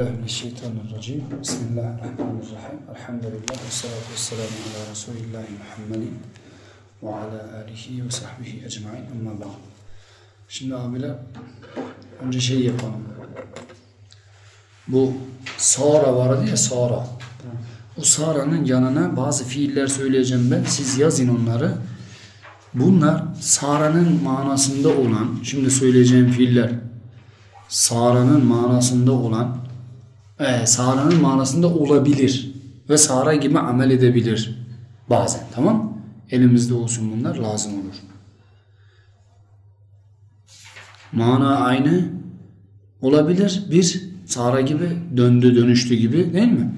Billahi mineşşeytanirracim. Bismillahirrahmanirrahim. Elhamdülillah ve salatu vesselamu ala Resulillahi Muhammedin ve ala alihi ve sahbihi ecmaîn. Amma ba'd. Şimdi abiler önce şey yapalım. Bu Sara vardı ya Sara. O Sara'nın yanına bazı fiiller söyleyeceğim ben. Siz yazın onları. Bunlar Sara'nın manasında olan, şimdi söyleyeceğim fiiller Sara'nın manasında olan, e, Sara'nın manasında olabilir ve Sara gibi amel edebilir bazen. Tamam? Elimizde olsun bunlar lazım olur. Mana aynı olabilir. Bir Sara gibi döndü dönüştü gibi değil mi?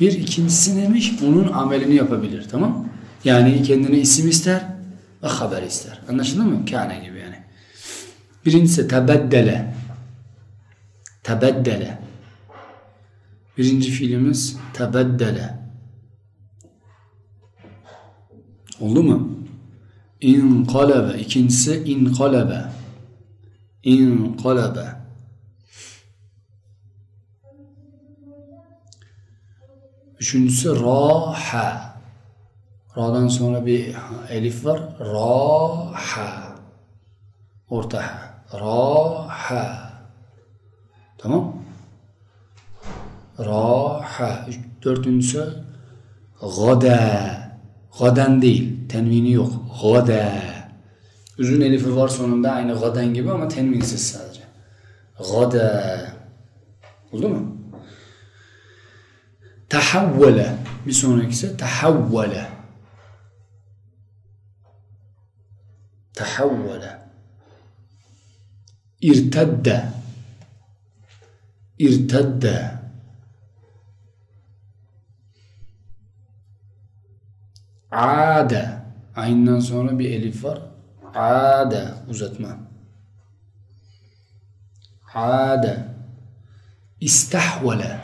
Bir ikincisi neymiş? Onun amelini yapabilir. Tamam? Yani kendine isim ister ve haber ister. Anlaşıldı mı? Kâne gibi yani. Birincisi tebeddele. Tebeddele. Birinci fiilimiz tebeddele. Oldu mu? İnqalabe. İkincisi inqalabe. İnqalabe. Üçüncüsü raha. Ra'dan sonra bir elif var. Raha. Orta ha. Raha. Tamam. Raha. Dördüncüsü gada. Gaden değil. Tenvini yok. Gada. Uzun elifi var sonunda aynı gaden gibi ama tenvinsiz sadece. Gada. Oldu mu? Tahavvale. Bir sonrakisi tahavvale. Tahavvale. İrtedde. İrtedde. Ade. Aynından sonra bir elif var. Ade. Uzatma. Ade. İstahvale.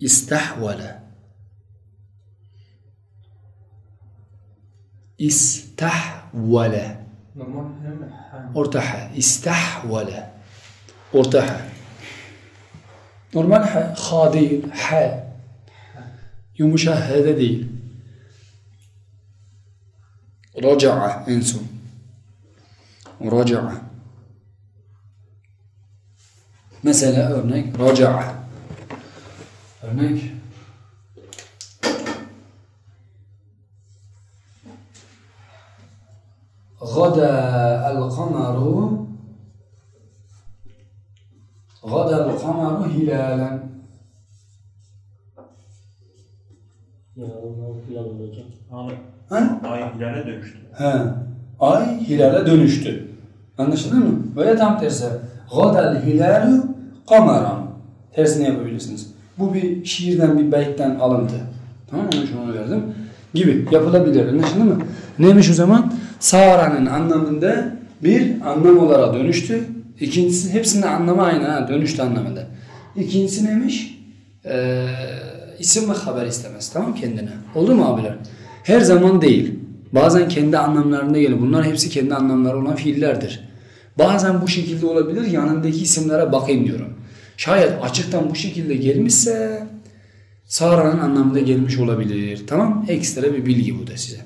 İstahvale. İstahvale. Normal hem hem. Orta ha. İstahvale. Orta ha. Normal ha. Ha değil. Ha. يمشاهدة دي. رجع انسو. رجع مثلا örnek رجع örnek غدا القمر. غدا القمر هلالا. Ay hilale dönüştü. He. Ay hilale dönüştü. Anlaşıldı mı? Böyle tam tersi. Gadel hilalu kamaram. Tersini yapabilirsiniz. Bu bir şiirden, bir beytten alıntı. Tamam mı? Şunu verdim. Gibi yapılabilir. Anlaşıldı mı? Neymiş o zaman? Sara'nın anlamında bir anlam olarak dönüştü. İkincisi hepsinin anlamı aynı ha. Dönüştü anlamında. İkincisi neymiş? Eee isim ve haber istemez tamam kendine. Oldu mu abiler? Her zaman değil. Bazen kendi anlamlarında gelir. Bunlar hepsi kendi anlamları olan fiillerdir. Bazen bu şekilde olabilir. Yanındaki isimlere bakayım diyorum. Şayet açıktan bu şekilde gelmişse Sara'nın anlamında gelmiş olabilir. Tamam? Ekstra bir bilgi bu da size.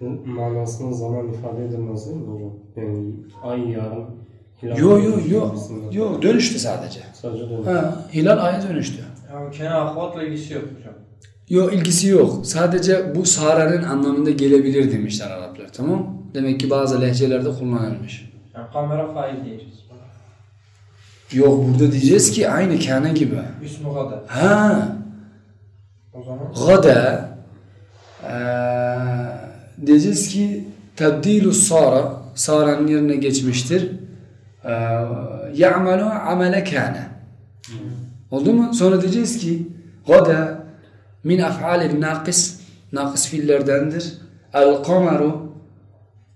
Bu manasını zaman ifade edilmez değil mi hocam? Yani ay yarın hilal. Yo yo yo. Yo dönüştü sadece. Sadece dönüş. Ha, hilal aya dönüştü. Yani kenar ahvatla ilgisi yok hocam. Yo ilgisi yok. Sadece bu Sara'nın anlamında gelebilir demişler Araplar. Tamam? Demek ki bazı lehçelerde kullanılmış. Yani kamera fail diyeceğiz. Yok burada diyeceğiz ki aynı kâne gibi. Üsmü kadar. Ha, O zaman gada eee, diyeceğiz ki tebdilu Sara Sara'nın yerine geçmiştir. Eee, Ya'malu amele kâne. Oldu mu? Sonra diyeceğiz ki gada min af'alil nakis nakis fiillerdendir. El kameru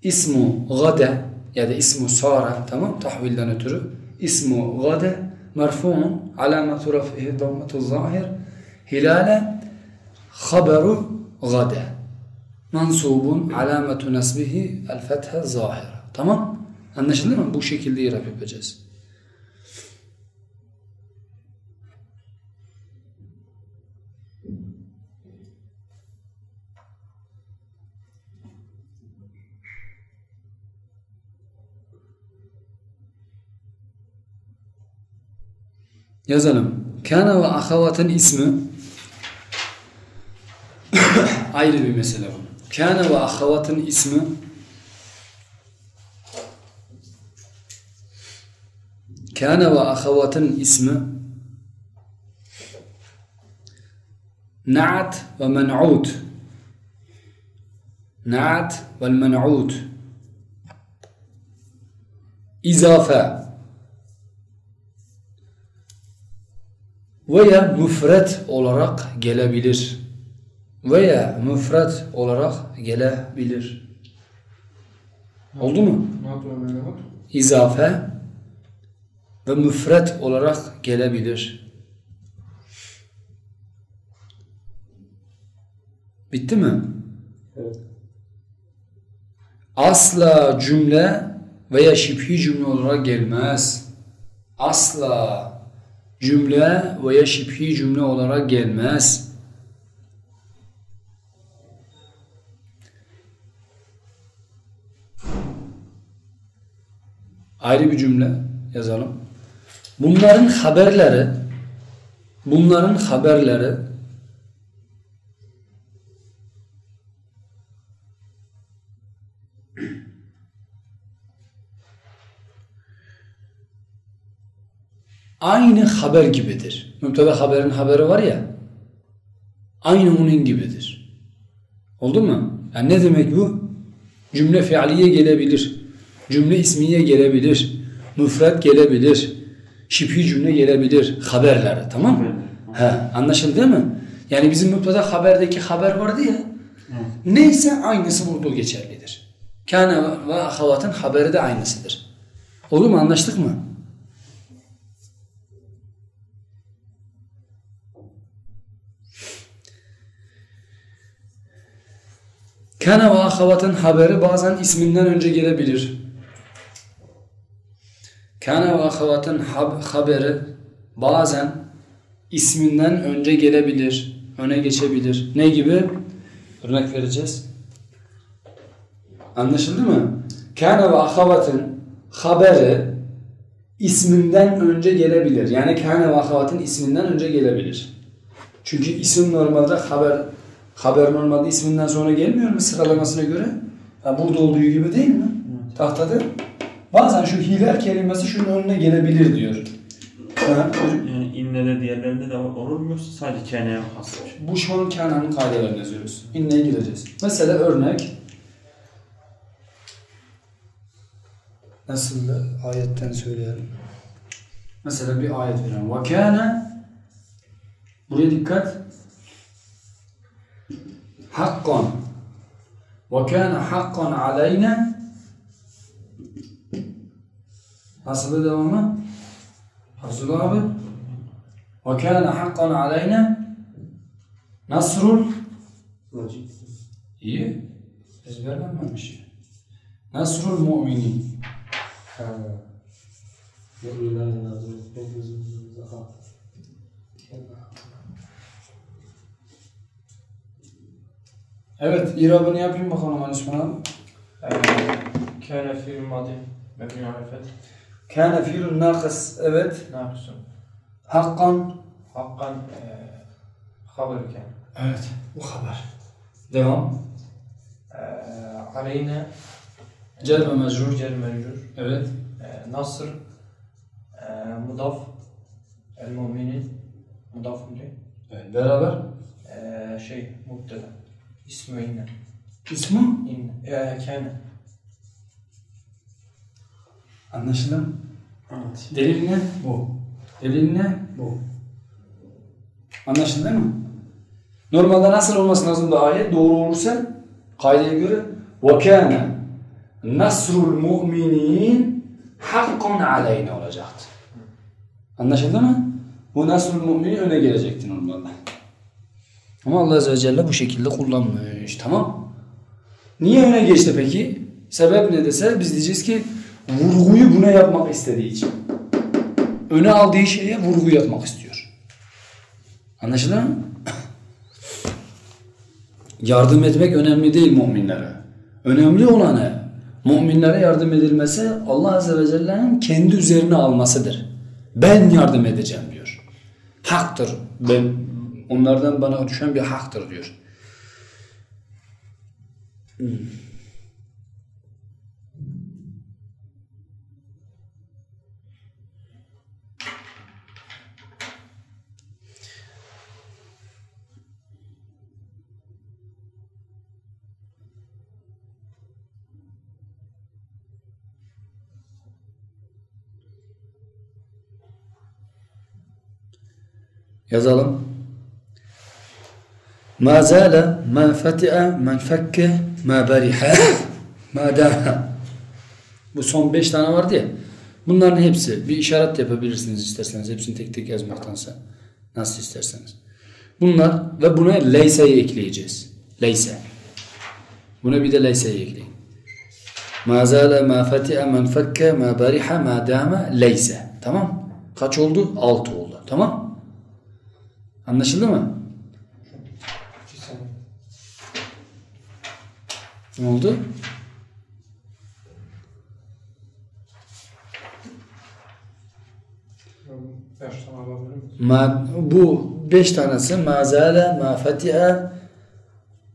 ismu gada ya da ismu Sara tamam tahvilden ötürü ismu gada merfu'un alametu raf'ihi dammetu zahir hilale haberu gada mansubun alametu nasbihi el fethe zahir tamam Anlaşıldı mı? Bu şekilde irab yapacağız. Yazalım. Kana ve ahavatın ismi ayrı bir mesele bu. Kana ve ahavatın ismi Kana ve ahavatın ismi Na'at ve men'ud Na'at ve men'ud İzafe veya müfret olarak gelebilir. Veya müfret olarak gelebilir. Oldu mu? İzafe ve müfret olarak gelebilir. Bitti mi? Evet. Asla cümle veya şibhi cümle olarak gelmez. Asla cümle veya şibhi cümle olarak gelmez. Ayrı bir cümle yazalım. Bunların haberleri bunların haberleri aynı haber gibidir. Müpteda haberin haberi var ya aynı onun gibidir. Oldu mu? Yani ne demek bu? Cümle fiiliye gelebilir. Cümle ismiye gelebilir. Müfret gelebilir. Şibhi cümle gelebilir. Haberleri tamam mı? He, anlaşıldı değil mi? Yani bizim müpteda haberdeki haber vardı ya. Neyse aynısı burada geçerlidir. Kâne ve ahavatın haberi de aynısıdır. Oldu mu? Anlaştık mı? Kana ve ahavatın haberi bazen isminden önce gelebilir. Kana ve ahavatın hab- haberi bazen isminden önce gelebilir, öne geçebilir. Ne gibi? Örnek vereceğiz. Anlaşıldı mı? Kana ve ahavatın haberi isminden önce gelebilir. Yani kana ve ahavatın isminden önce gelebilir. Çünkü isim normalde haber haber normalde isminden sonra gelmiyor mu sıralamasına göre? Ha, burada olduğu gibi değil mi? Tahtada. Bazen şu hilal kelimesi şunun önüne gelebilir diyor. Ha, Yani inne de diğerlerinde de olur mu yoksa sadece keneye has? bu şu an Kanan'ın kaidelerini yazıyoruz. İnne'ye gireceğiz. Mesela örnek Nasıl ayetten söyleyelim. Mesela bir ayet verelim. Ve kâne Buraya dikkat. Hakkan Ve kâne hakkan aleyne Nasıl devamı? Hazır abi. Ve kâne hakkan aleyne Nasrul Necip. İyi. Ezberlenmemiş. Nasrul mu'minin. Ha. Müminler lazım. Hepimizin daha. Evet, irabını yapayım bakalım Ali Osman abi. كان في الماضي مبني على الفتح Kâne fiilun nakıs. Evet. Nakısun. Hakkan. Hakkan e, haberken. Evet. Bu haber. Devam. E, aleyne. Celme mecrur. Celme mecrur. Evet. E, nasr. E, mudaf. El muminin. Mudaf mı? Evet. Beraber. E, şey. Muhteda. İsmi inne. İsmi? İnne. E, kâne. Anlaşıldı mı? Evet. Delil ne? Bu. Delil ne? Bu. Anlaşıldı mı? Normalde nasıl olması lazım da ayet? Doğru olursa kaideye göre وَكَانَ نَصْرُ الْمُؤْمِنِينَ حَقًّا عَلَيْنَ olacaktı. Anlaşıldı mı? Bu Nasrul Müminin öne gelecekti normalde. Ama Allah Azze ve Celle bu şekilde kullanmış. Tamam Niye öne geçti peki? Sebep ne dese biz diyeceğiz ki Vurguyu buna yapmak istediği için. Öne aldığı şeye vurgu yapmak istiyor. Anlaşıldı mı? Yardım etmek önemli değil müminlere. Önemli olanı müminlere yardım edilmesi Allah Azze ve Celle'nin kendi üzerine almasıdır. Ben yardım edeceğim diyor. Haktır. Ben onlardan bana düşen bir haktır diyor. Yazalım. Ma zala ma fati'a man fakke ma bariha ma daha. Bu son beş tane vardı ya. Bunların hepsi bir işaret yapabilirsiniz isterseniz. Hepsini tek tek yazmaktansa. Nasıl isterseniz. Bunlar ve buna leyse'yi ekleyeceğiz. Leyse. Buna bir de leyse'yi ekleyin. Ma zala ma fati'a man fakke ma bariha ma dama leyse. Tamam? Kaç oldu? Altı oldu. Tamam? Anlaşıldı mı? Ne oldu? Ma, bu beş tanesi ma zala, ma fatiha,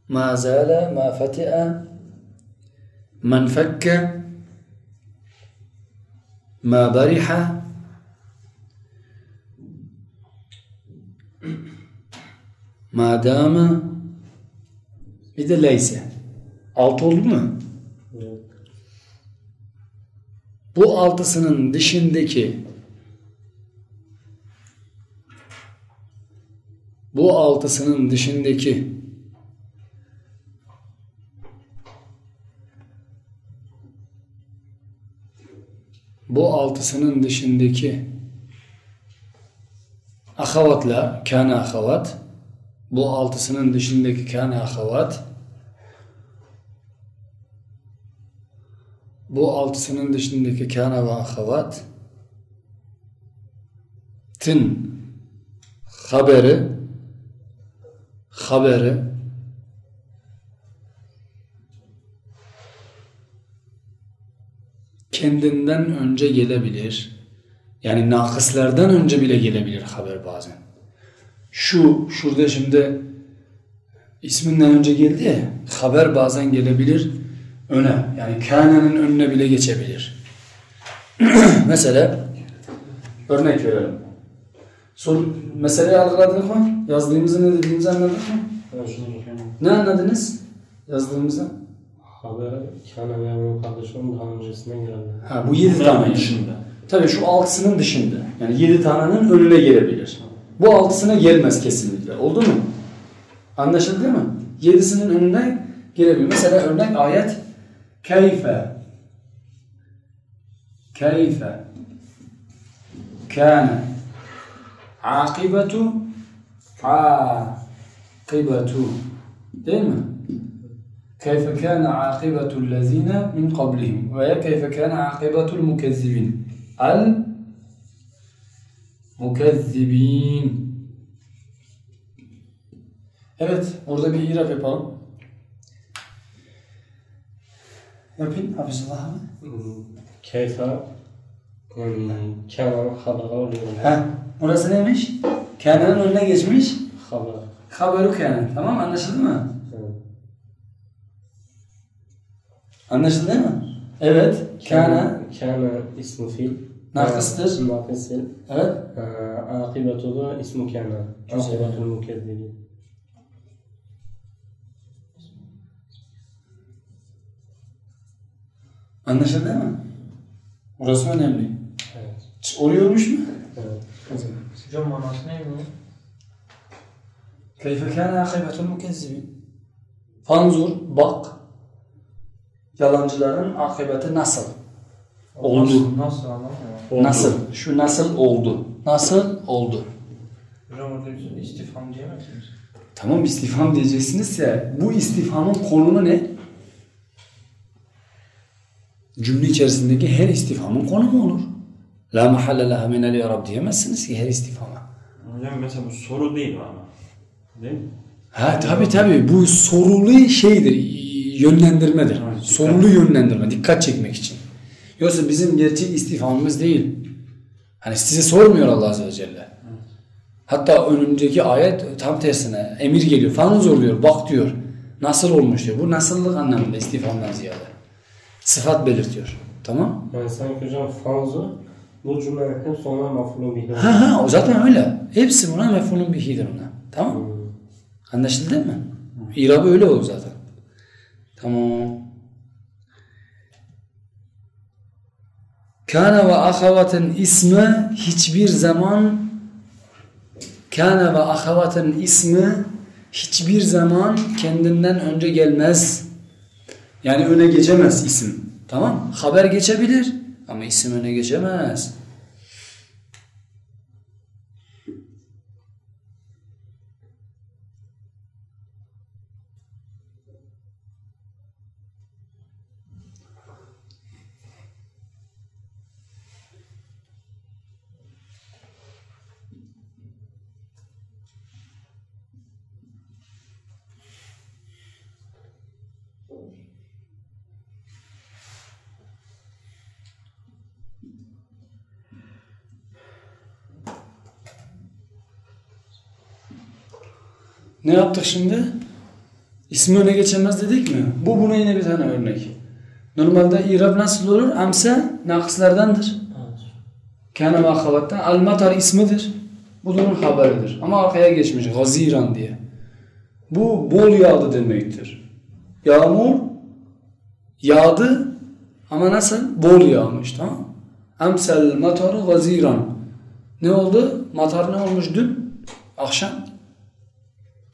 ma zala, ma fatiha, man fakke, ma bariha, ma dama, bir de leyse. Altı oldu mu? Bu altısının dışındaki bu altısının dışındaki bu altısının dışındaki ahavatla kana ahavat bu altısının dışındaki kana ahavat bu altısının dışındaki kana ve ahavat tın haberi haberi kendinden önce gelebilir. Yani nakıslardan önce bile gelebilir haber bazen. Şu, şurada şimdi isminden önce geldi ya, haber bazen gelebilir öne. Yani kânenin önüne bile geçebilir. Mesela örnek verelim. Soru, meseleyi algıladık mı? Yazdığımızı ne dediğimizi anladık mı? Ne anladınız yazdığımızda? Haber kana ve onun kardeşinin daha öncesinden geldi. Ha bu yedi tane. dışında. Tabii şu altısının dışında. Yani yedi tanenin önüne gelebilir. Bu altısına gelmez kesinlikle. Oldu mu? Anlaşıldı değil mi? Yedisinin önüne gelebilir. Mesela örnek ayet keyfe keyfe kâne akibetu akibetu değil mi? Keyfe kâne akibetu lezine min kablihim veya keyfe kâne akibetul mukezzibin el Mukezzibin. Evet, burada bir iraf yapalım. Yapın, hafizallah abi. Keyfa Kana habara Ha, burası neymiş? Kana'nın önüne geçmiş. Haber. Haberu kana. Tamam anlaşıldı mı? Anlaşıldı değil mi? Evet. Kana. Kana ismi fil. Nakıstır. Nakıstır. Evet. Akibetu da ismi kana. Güzel. Akibetul mukezzibin. Anlaşıldı mi? Orası önemli. Evet. Oluyormuş mu? Evet. Hocam manası ne bu? Keyfe kâne akıbetul mukezzibin. Fanzur, bak. Yalancıların akıbeti nasıl? Oldu. Nasıl, nasıl anlamıyorum. Nasıl? Şu nasıl oldu? Nasıl oldu? Hocam orada bir istifam diyemez misiniz? Tamam istifham diyeceksiniz ya. Bu istifhamın konumu ne? Cümle içerisindeki her istifhamın konumu olur. La mahalle laha minel i'rab diyemezsiniz ki her istifhama. Hocam mesela bu soru değil ama. Değil mi? Ha tabi tabi bu sorulu şeydir, yönlendirmedir. Dikkat. Sorulu yönlendirme, dikkat çekmek için. Yoksa bizim gerçek istifhamımız değil. Hani size sormuyor Allah Azze ve Celle. Hatta önündeki ayet tam tersine emir geliyor. Falan zorluyor, bak diyor. Nasıl olmuş diyor. Bu nasıllık anlamında istifhamdan ziyade. Sıfat belirtiyor. Tamam? Yani sanki hocam fanzu bu cümlenin hep sonuna mafulun bihi. Ha ha o zaten öyle. Hepsi buna mefhulun bihidir ona. Tamam mı? Anlaşıldı değil mi? İrabı öyle olur zaten. Tamam. Kana ve ahavatin ismi hiçbir zaman kana ve ahavatin ismi hiçbir zaman kendinden önce gelmez. Yani öne geçemez isim. Tamam? Haber geçebilir ama isim öne geçemez. Ne yaptık şimdi? İsmi öne geçemez dedik mi? Bu buna yine bir tane örnek. Normalde İrab nasıl olur? Amse nakıslardandır. Kâne ve ahavattan. Al matar ismidir. Bu da onun haberidir. Ama arkaya geçmiş. Gaziran diye. Bu bol yağdı demektir. Yağmur yağdı ama nasıl? Bol yağmış tamam? Amsel matarı gaziran. Ne oldu? Matar ne olmuş dün? Akşam.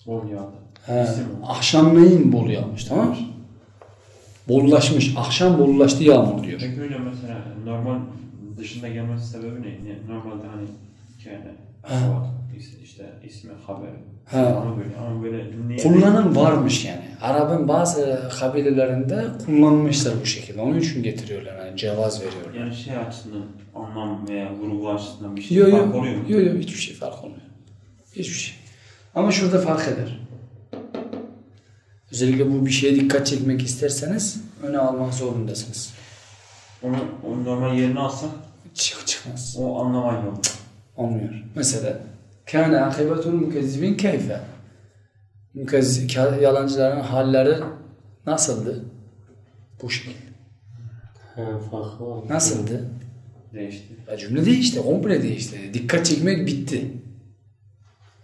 Bol o. akşamleyin bol yağmış tamam mı? Bollaşmış. Akşam bollaştı yağmur diyor. Peki hocam mesela normal dışında gelmesi sebebi ne? Normalde hani hikayede işte ismi, haberi. Ha. Ama böyle, Kullanım varmış yani. Arap'ın bazı kabilelerinde kullanmışlar bu şekilde. Onun için getiriyorlar yani cevaz veriyorlar. Yani şey açısından anlam veya vurgu açısından bir şey Yok fark yok. oluyor mu? Yok yok hiçbir şey fark olmuyor. Hiçbir şey. Ama şurada fark eder. Özellikle bu bir şeye dikkat çekmek isterseniz öne almak zorundasınız. Onu, onu normal yerine alsak Çık çıkmaz. o anlamayı yok. Olmuyor. Mesela kâne akıbetul mukezzibin keyfe. Mukezzi, ka- yalancıların halleri nasıldı? Bu şekilde. He farkı var. Nasıldı? Değişti. Ya cümle değişti, komple değişti. Dikkat çekmek bitti.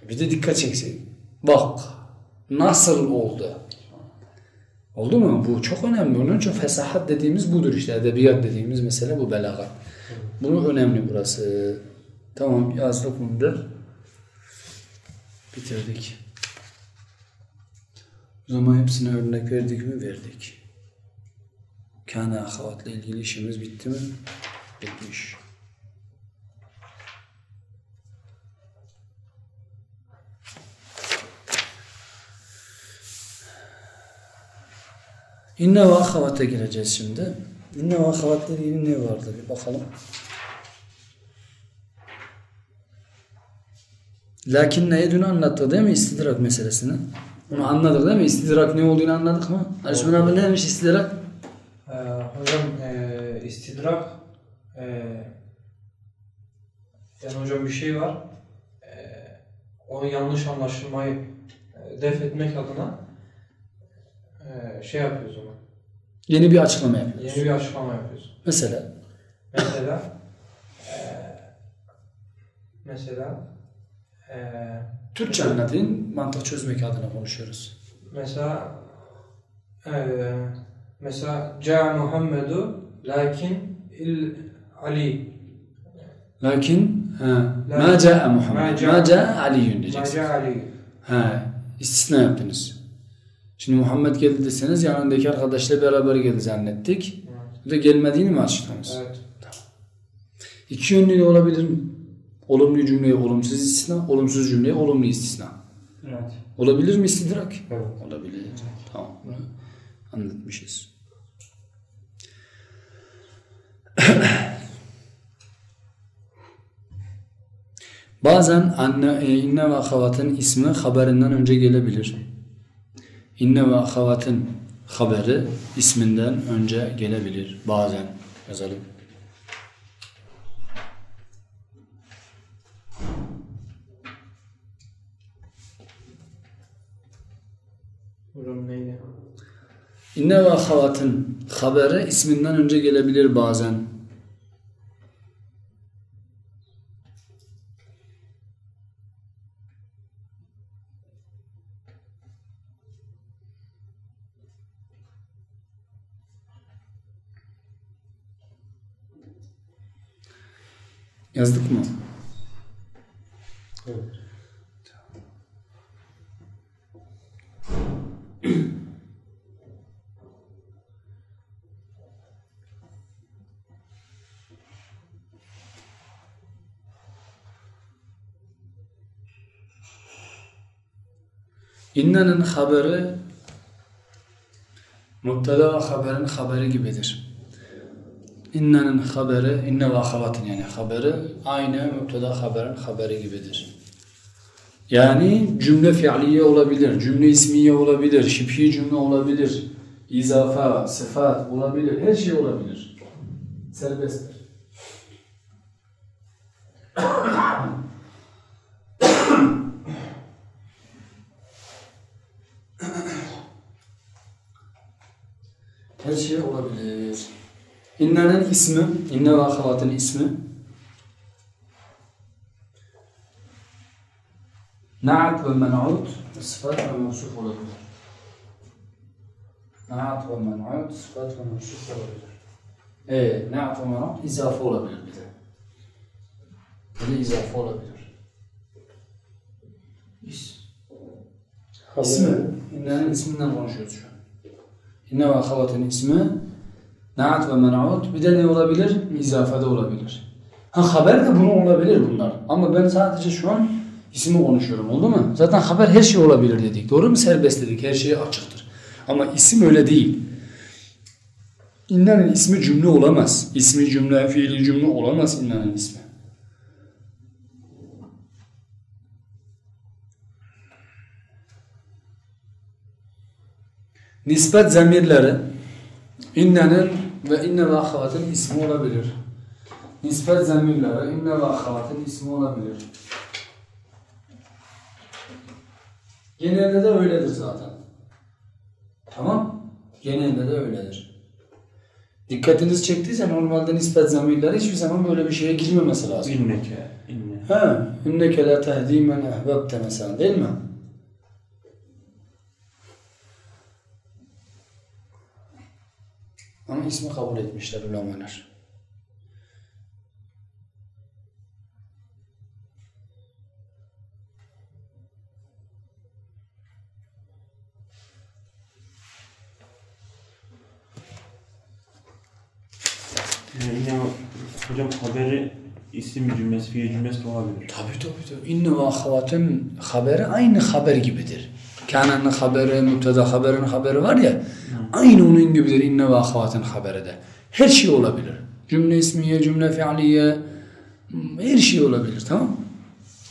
Bir de dikkat çeksek. Bak, nasıl oldu? Oldu mu? Bu çok önemli. Onun için fesahat dediğimiz budur işte. Edebiyat dediğimiz mesele bu belagat. Bunu önemli burası. Tamam yazdık bunu da. Bitirdik. O zaman hepsine örnek verdik mi? Verdik. Kâne ahavatla ilgili işimiz bitti mi? Bitmiş. İnne ve ahavata gireceğiz şimdi. İnne ve ahavatla ilgili ne vardı bir bakalım. Lakin ne dün anlattı değil mi istidrak meselesini? Onu anladık değil mi? İstidrak ne olduğunu anladık mı? Arşman abi neymiş istidrak? Ee, hocam e, istidrak e, yani hocam bir şey var e, onu yanlış anlaşılmayı e, def etmek adına e, şey yapıyoruz ona. Yeni bir açıklama yapıyoruz. Yeni bir açıklama yapıyoruz. Mesela Mesela e, mesela e, Türkçe anlatayım, mantık çözmek adına konuşuyoruz. mesela e, mesela Ca Muhammedu lakin il Ali Lakin ha, ma ca'a Muhammed, Ma ma ca'a Aliyyün Ma diyeceksin. Ca Ali Ha, istisna yaptınız. Şimdi Muhammed geldi deseniz yanındaki arkadaşla beraber geldi zannettik. Bir de gelmediğini mi açıkladınız? Evet. İki yönlü de olabilir mi? Olumlu cümleye olumsuz istisna, olumsuz cümleye olumlu istisna. Evet. Olabilir mi istidrak? Evet. Olabilir. Tamam. Bunu anlatmışız. Bazen anne, e, inne ve ahavatın ismi haberinden önce gelebilir. İnne ve ahavatın haberi isminden önce gelebilir. Bazen yazalım. Hocam neydi? İnne ve ahavatın haberi isminden önce gelebilir bazen. Yazdık mı? Evet. İnnenin haberi mübteda ve haberin haberi gibidir. İnnenin haberi, inne ve ahavatın yani haberi aynı mübteda haberin haberi gibidir. Yani cümle fiiliye olabilir, cümle ismiye olabilir, şibhi cümle olabilir, izafa, sıfat olabilir, her şey olabilir. Serbesttir. İnnenin ismi, inne ve ahavatın ismi Na'at ve men'ut sıfat ve mevsuf olabilir. Na'at ve men'ut sıfat ve mevsuf olabilir. Evet, na'at ve men'ut izafe olabilir bir de. Bir de izafe olabilir. İs. İsmi. İnnenin isminden konuşuyoruz şu an. İnne ve ahavatın ismi Na'at ve men'ut bir de ne olabilir? İzafede olabilir. Ha haber de bunu olabilir bunlar. Ama ben sadece şu an ismi konuşuyorum oldu mu? Zaten haber her şey olabilir dedik. Doğru mu? Serbest dedik. Her şey açıktır. Ama isim öyle değil. İnnenin ismi cümle olamaz. İsmi cümle, fiili cümle olamaz innenin ismi. Nispet zemirleri innenin ve inne ve ahavatın ismi olabilir. Nispet zemirleri inne ve ahavatın ismi olabilir. Genelde de öyledir zaten. Tamam? Genelde de öyledir. Dikkatiniz çektiyse normalde nispet zamirleri hiçbir zaman böyle bir şeye girmemesi lazım. İnneke. İnne. Ha, inneke la tehdi men ehbebte mesela değil mi? Ama ismi kabul etmişler ulemalar. Yani yine hocam haberi isim cümlesi, fiil cümlesi de olabilir. Tabii tabii tabii. İnne ve ahavatın haberi aynı haber gibidir. Kânen'in haberi, müpteda haberin haberi var ya, aynı onun gibidir inne ve ahavatın haberi de. Her şey olabilir. Cümle ismiye, cümle fiiliye, her şey olabilir tamam mı?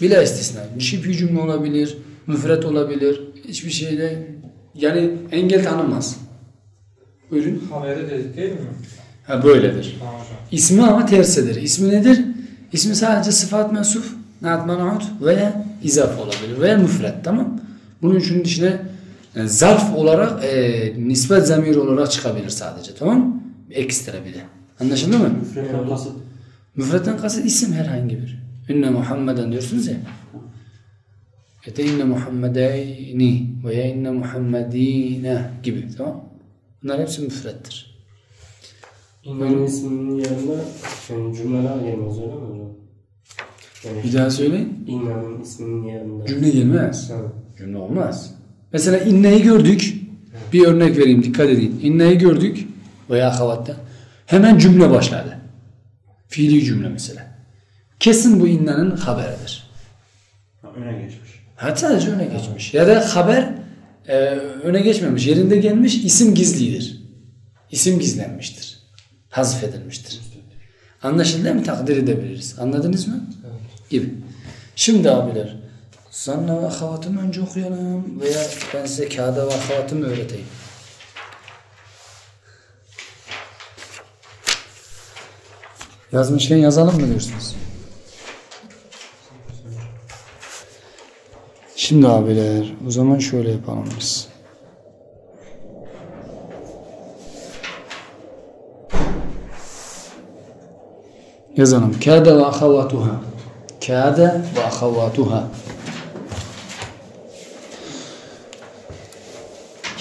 Bila istisna. Şibhi cümle olabilir, müfret olabilir. Hiçbir şeyde yani engel tanımaz. Buyurun. Haberi dedik değil mi? Ha böyledir. Tamam. İsmi ama tersidir. İsmi nedir? İsmi sadece sıfat mensuf, naat man'ut veya izaf olabilir veya müfret tamam Bunun için içine yani zarf olarak e, nispet zamiri olarak çıkabilir sadece tamam? Ekstra bir de. Anlaşıldı mı? Müfretten kasıt. Müfretten kasıt isim herhangi bir. İnne Muhammeden diyorsunuz ya. Da inne Muhammedeyni veya inne Muhammedine gibi tamam Bunlar hepsi müfrettir. İnnenin isminin yanında yani cümleler gelmez öyle mi hocam? Yani Bir daha söyleyin. İnnenin isminin yanında. Cümle gelmez. Evet. Cümle olmaz. Mesela inneyi gördük. Bir örnek vereyim dikkat edin. İnneyi gördük veya havatta. Hemen cümle başladı. Fiili cümle mesela. Kesin bu innenin haberidir. Ha, öne geçmiş. Ha sadece öne geçmiş. Ya da haber e, öne geçmemiş. Yerinde gelmiş isim gizlidir. İsim gizlenmiştir. Hazif edilmiştir. Anlaşıldı mi? Takdir edebiliriz. Anladınız mı? Gibi. Şimdi abiler. Zanna ve ahavatımı önce okuyalım veya ben size kağıda ve ahavatımı öğreteyim. Yazmışken yazalım mı diyorsunuz? Şimdi abiler o zaman şöyle yapalım biz. Yazalım. Kâde ve ahavatuha. Kâde ve ahavatuha.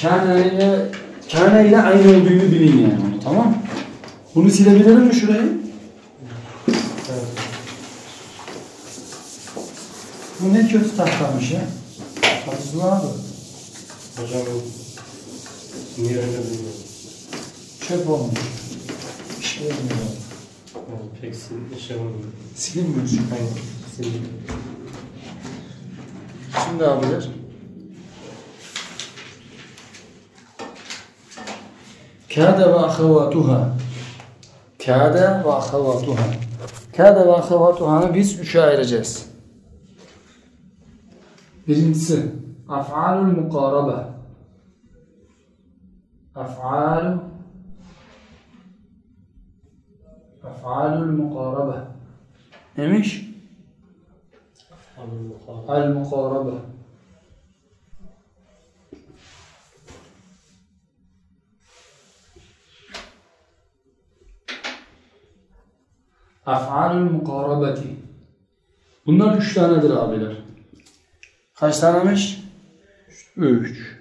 Kâne ile, kâne ile aynı olduğunu bilin yani. Tamam mı? Bunu silebilir mi şurayı? Bu ne kötü tahtamış ya. Fazla abi. Hocam niye öyle bilmiyorum. Çöp olmuş. Bir şey olmuyor. Yani pek sil- şey olmuyor. Silinmiyor. Aynen. Sildim. Şimdi abiler. Kâde ve ahavatuha. Kâde ve ahavatuha. Kâde ve ahavatuha'nı biz üçe ayıracağız. Birincisi af'alul mukarabe. Af'alu af'alul mukarabe. Neymiş? Al mukarabe. Af'alul mukarabeti. Bunlar üç tanedir abiler. Kaç tanemiş? Üç.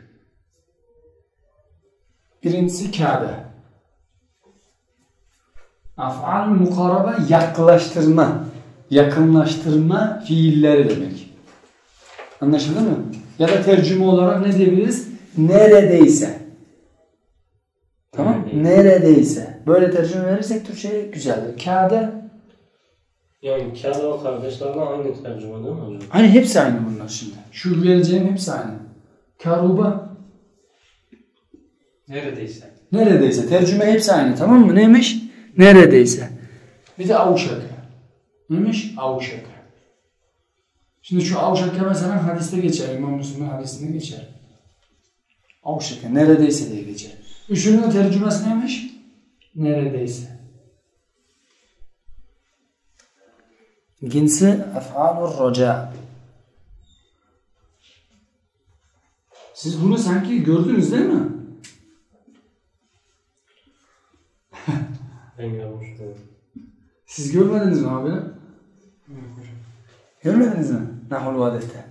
Birincisi Kabe. Af'al mukarabe yaklaştırma, yakınlaştırma fiilleri demek. Anlaşıldı mı? Ya da tercüme olarak ne diyebiliriz? Neredeyse. Tamam? Neredeyse. Neredeyse. Böyle tercüme verirsek Türkçe'ye güzeldir. Kâde. Yani kâde o kardeşlerle aynı tercüme değil mi hocam? Hani hepsi aynı bunlar şimdi. Şu vereceğim hepsi aynı. Karuba. Neredeyse. Neredeyse. Tercüme hepsi aynı tamam mı? Neymiş? Neredeyse. Bir de avşaka. Neymiş? Avşaka. Şimdi şu avşaka mesela hadiste geçer. İmam Müslim'in hadisinde geçer. Avşaka. Neredeyse diye geçer. Üçünün tercümesi neymiş? Neredeyse. İkincisi ef'alur roca. Siz bunu sanki gördünüz değil mi? Ben görmüştüm. Siz görmediniz mi abi? Görmediniz mi? Nahul vadete.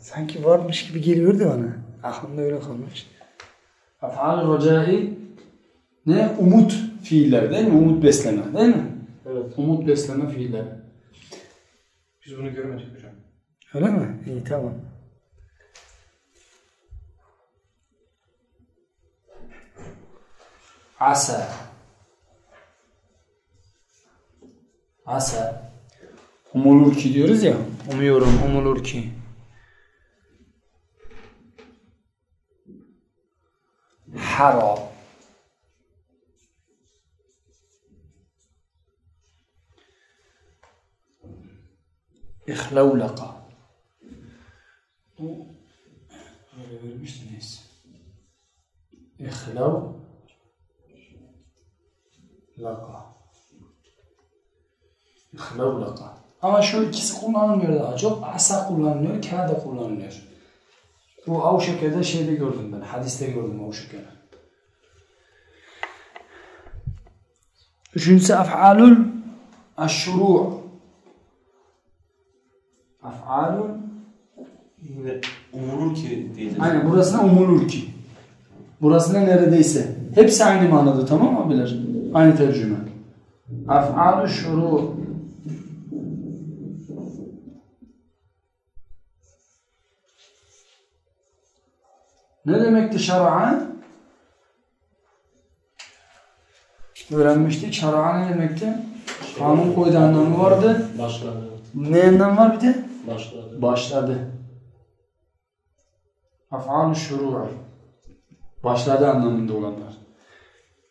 Sanki varmış gibi geliyordu bana. Aklımda öyle kalmış. Afal rocai ne? Umut fiilleri değil mi? Umut besleme değil mi? Evet. Umut besleme fiilleri. Biz bunu görmedik hocam. Öyle mi? İyi tamam. Asa. Asa. Umulur ki diyoruz ya. Umuyorum, umulur ki. Hara. İhlevlaka. Bu böyle vermişti neyse. İhlav laka. İhlav laka. Ama şu ikisi kullanılmıyor daha çok. Asa kullanılıyor, kâde kullanılıyor. Bu Avşeke'de şeyde gördüm ben. Hadiste gördüm Avşeke'de. Üçüncüsü af'alul aşşuru' Af'alun Yine umulur ki diyeceğiz. Aynen burasına umulur ki. Burasına neredeyse. Hepsi aynı manada tamam mı abiler? Aynı tercüme. Af'alu şuru. Ne demekti şer'a? Öğrenmiştik. Şer'a ne demekti? Kanun koydu anlamı vardı. Başladı. Ne anlamı var bir de? Başladı. Başladı. Af'al şuru'i. Başladı anlamında olanlar.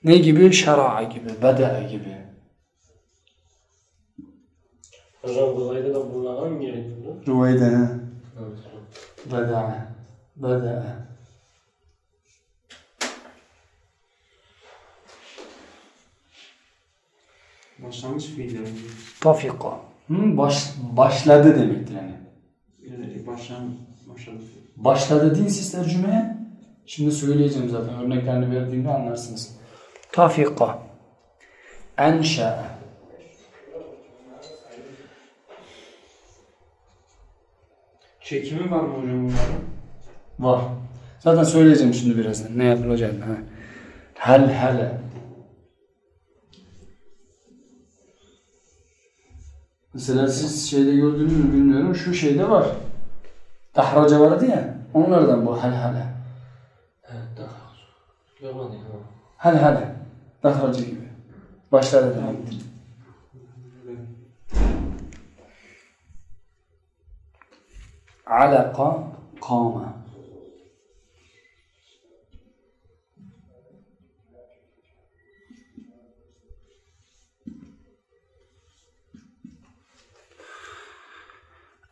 Ne gibi? Şara'a gibi, beda'a gibi. Hocam dolayda da bunlara mı gerekiyordu? Rüveyde. he. Evet hocam. Beda. Beda. Başlangıç fiilleri. Tafika. Hı, baş, başladı demektir yani. Başlan, başladı. Başladı değil siz tercümeye. Şimdi söyleyeceğim zaten. Örneklerini verdiğimde anlarsınız. Tafika. Enşa. Çekimi var mı hocam bunların? Var. Zaten söyleyeceğim şimdi birazdan. Ne yapılacağını. Hel hele. Mesela siz şeyde gördünüz mü bilmiyorum. Şu şeyde var. Dahraca vardı ya. Onlardan bu hel hele. Evet daha. Yok lan ya. Hel hele. Dahraca gibi. Başladı demektir. Alaka kama.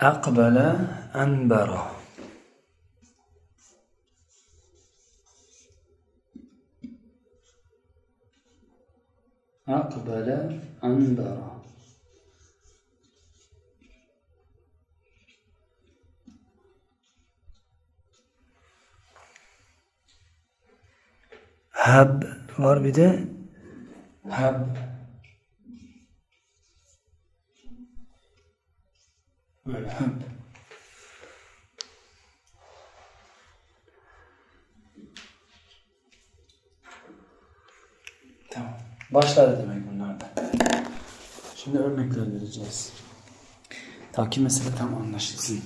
أقبل أنبر. أقبل أنبر. Hab var bir de hab. Böyle. Tamam. Başladı demek bunlar da. Şimdi örnekler vereceğiz. Ta ki mesele tam anlaşılsın.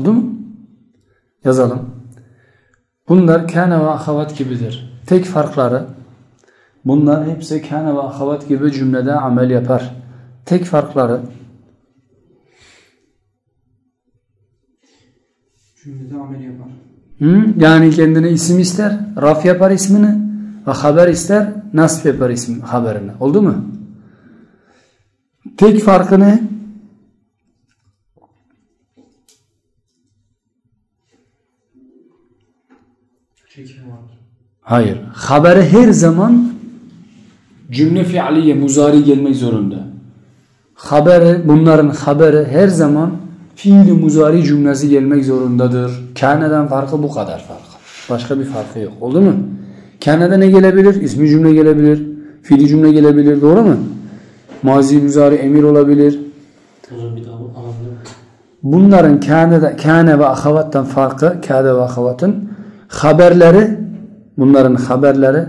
Oldu mu? Yazalım. Bunlar kâne ve ahavat gibidir. Tek farkları bunlar hepsi kâne ve ahavat gibi cümlede amel yapar. Tek farkları Cümlede amel yapar. hı, yani kendine isim ister, raf yapar ismini ve haber ister, nasb yapar isim haberini. Oldu mu? Tek farkı ne? Çekim var. Hayır. Haberi her zaman cümle fiiliye muzari gelmek zorunda. Haberi, bunların haberi her zaman fiili muzari cümlesi gelmek zorundadır. Kâne'den farkı bu kadar fark. Başka bir farkı yok. Oldu mu? Kâne'de ne gelebilir? İsmi cümle gelebilir. Fiili cümle gelebilir. Doğru mu? Mazi muzari emir olabilir. Bunların kâne, kâne ve ahavattan farkı, kâde ve ahavatın haberleri, bunların haberleri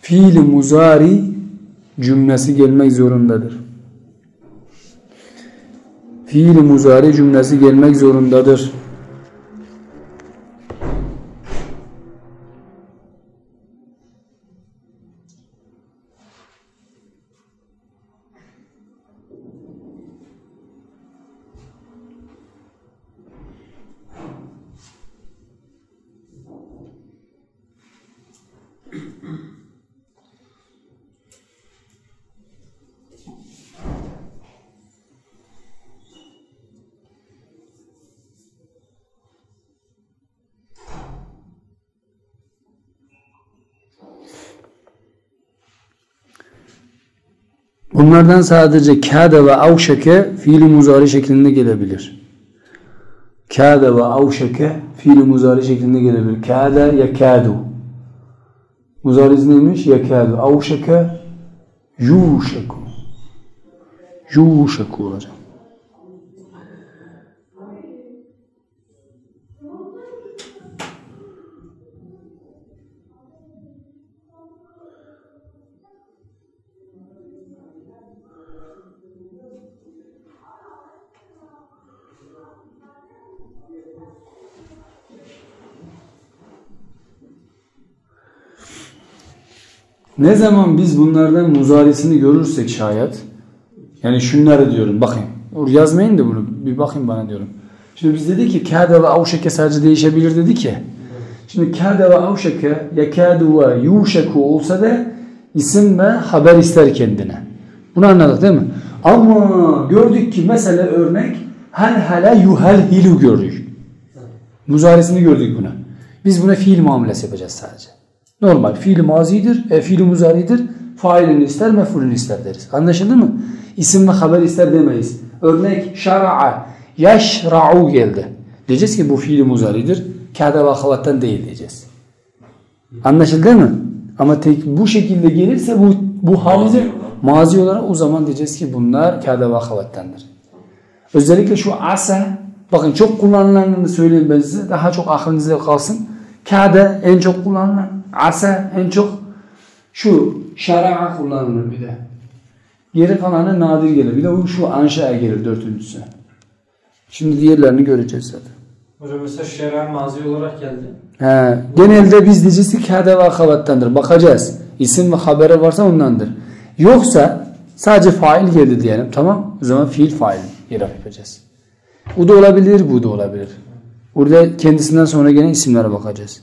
fiili muzari cümlesi gelmek zorundadır. Fiili muzari cümlesi gelmek zorundadır. Bunlardan sadece kâde ve avşeke fiili muzari şeklinde gelebilir. Kâde ve avşeke fiili muzari şeklinde gelebilir. Kâde yekâdu. Muzariz neymiş? Yekâdu. Avşeke yuşeku. Yuşeku olacak. Ne zaman biz bunlardan muzarisini görürsek şayet yani şunları diyorum bakın. Yazmayın da bunu bir bakın bana diyorum. Şimdi biz dedik ki kâde ve avşeke sadece değişebilir dedik ya. Şimdi kâde ve avşeke yekâdu ve yuşeku olsa da isim ve haber ister kendine. Bunu anladık değil mi? Ama gördük ki mesela örnek hel hele yuhel hilu gördük. Muzarisini gördük buna. Biz buna fiil muamelesi yapacağız sadece. Normal fiil mazidir, e, fiil muzaridir. Failini ister, mef'ulünü ister deriz. Anlaşıldı mı? İsim ve haber ister demeyiz. Örnek şara'a, yeşra'u geldi. Diyeceğiz ki bu fiil muzaridir. Kâde ve ahavattan değil diyeceğiz. Anlaşıldı mı? Ama tek bu şekilde gelirse bu bu haliyle mazi olarak o zaman diyeceğiz ki bunlar kâde ve ahavattandır. Özellikle şu asa bakın çok kullanılanını söyleyeyim ben size daha çok aklınızda kalsın. Kâde en çok kullanılan, asa en çok şu şara'a kullanılır bir de. Geri kalanı nadir gelir. Bir de bu şu anşa'ya gelir dördüncüsü. Şimdi diğerlerini göreceğiz zaten. Hocam mesela şer'a mazi olarak geldi. He, genelde biz diyeceğiz ki kâde ve akavattandır. Bakacağız. İsim ve habere varsa ondandır. Yoksa sadece fail geldi diyelim. Tamam. O zaman fiil fail iraf yapacağız. Bu da olabilir, bu da olabilir. Burada kendisinden sonra gelen isimlere bakacağız.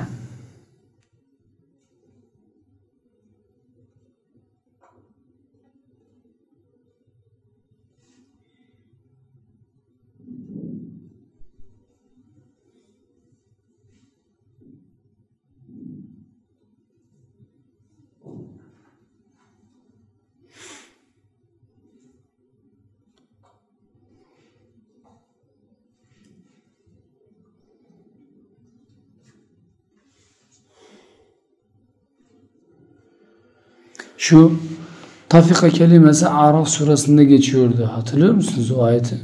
Şu tafika kelimesi Araf surasında geçiyordu. Hatırlıyor musunuz o ayeti?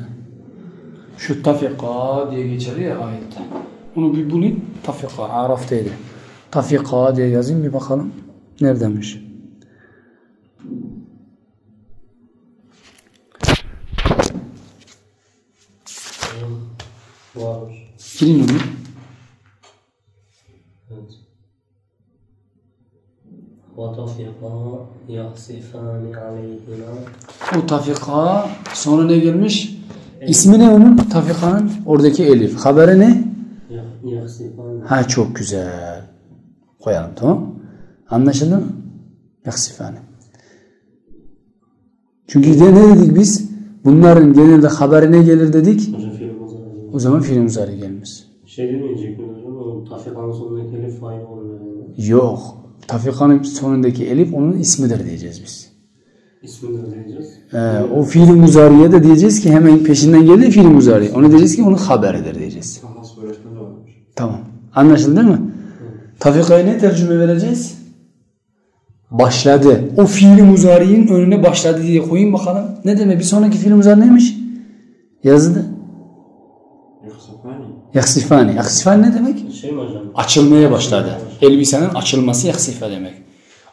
Şu tafika diye geçer ya ayette. Onu bir bulayım. Tafika Araf'taydı. Tafika diye yazayım bir bakalım. Neredemiş? O tafika sonra ne gelmiş? İsmi ne onun? Tafikanın oradaki elif. Haberi ne? Ha çok güzel. Koyalım tamam. Anlaşıldı mı? Yaksifane. Çünkü de ne dedik biz? Bunların genelde haberine gelir dedik. O zaman fiil muzari gelmez. Şey demeyecek mi hocam? Tafikanın sonundaki elif fail olmuyor. Yok. Tafikanın sonundaki elif onun ismidir diyeceğiz biz. İsmini de diyeceğiz. Ee, o fiil muzariye de diyeceğiz ki hemen peşinden geldi fiil muzari. Onu diyeceğiz ki onun haberidir diyeceğiz. Tamam. Anlaşıldı mı? Tafikaya ne tercüme vereceğiz? Başladı. O fiili muzariyin önüne başladı diye koyayım bakalım. Ne demek? Bir sonraki fiil muzari neymiş? Yazdı. Yaksafani. Yaksifani. Yaksifani ne demek? Şey mi hocam? Açılmaya başladı. Elbisenin açılması yaksife demek.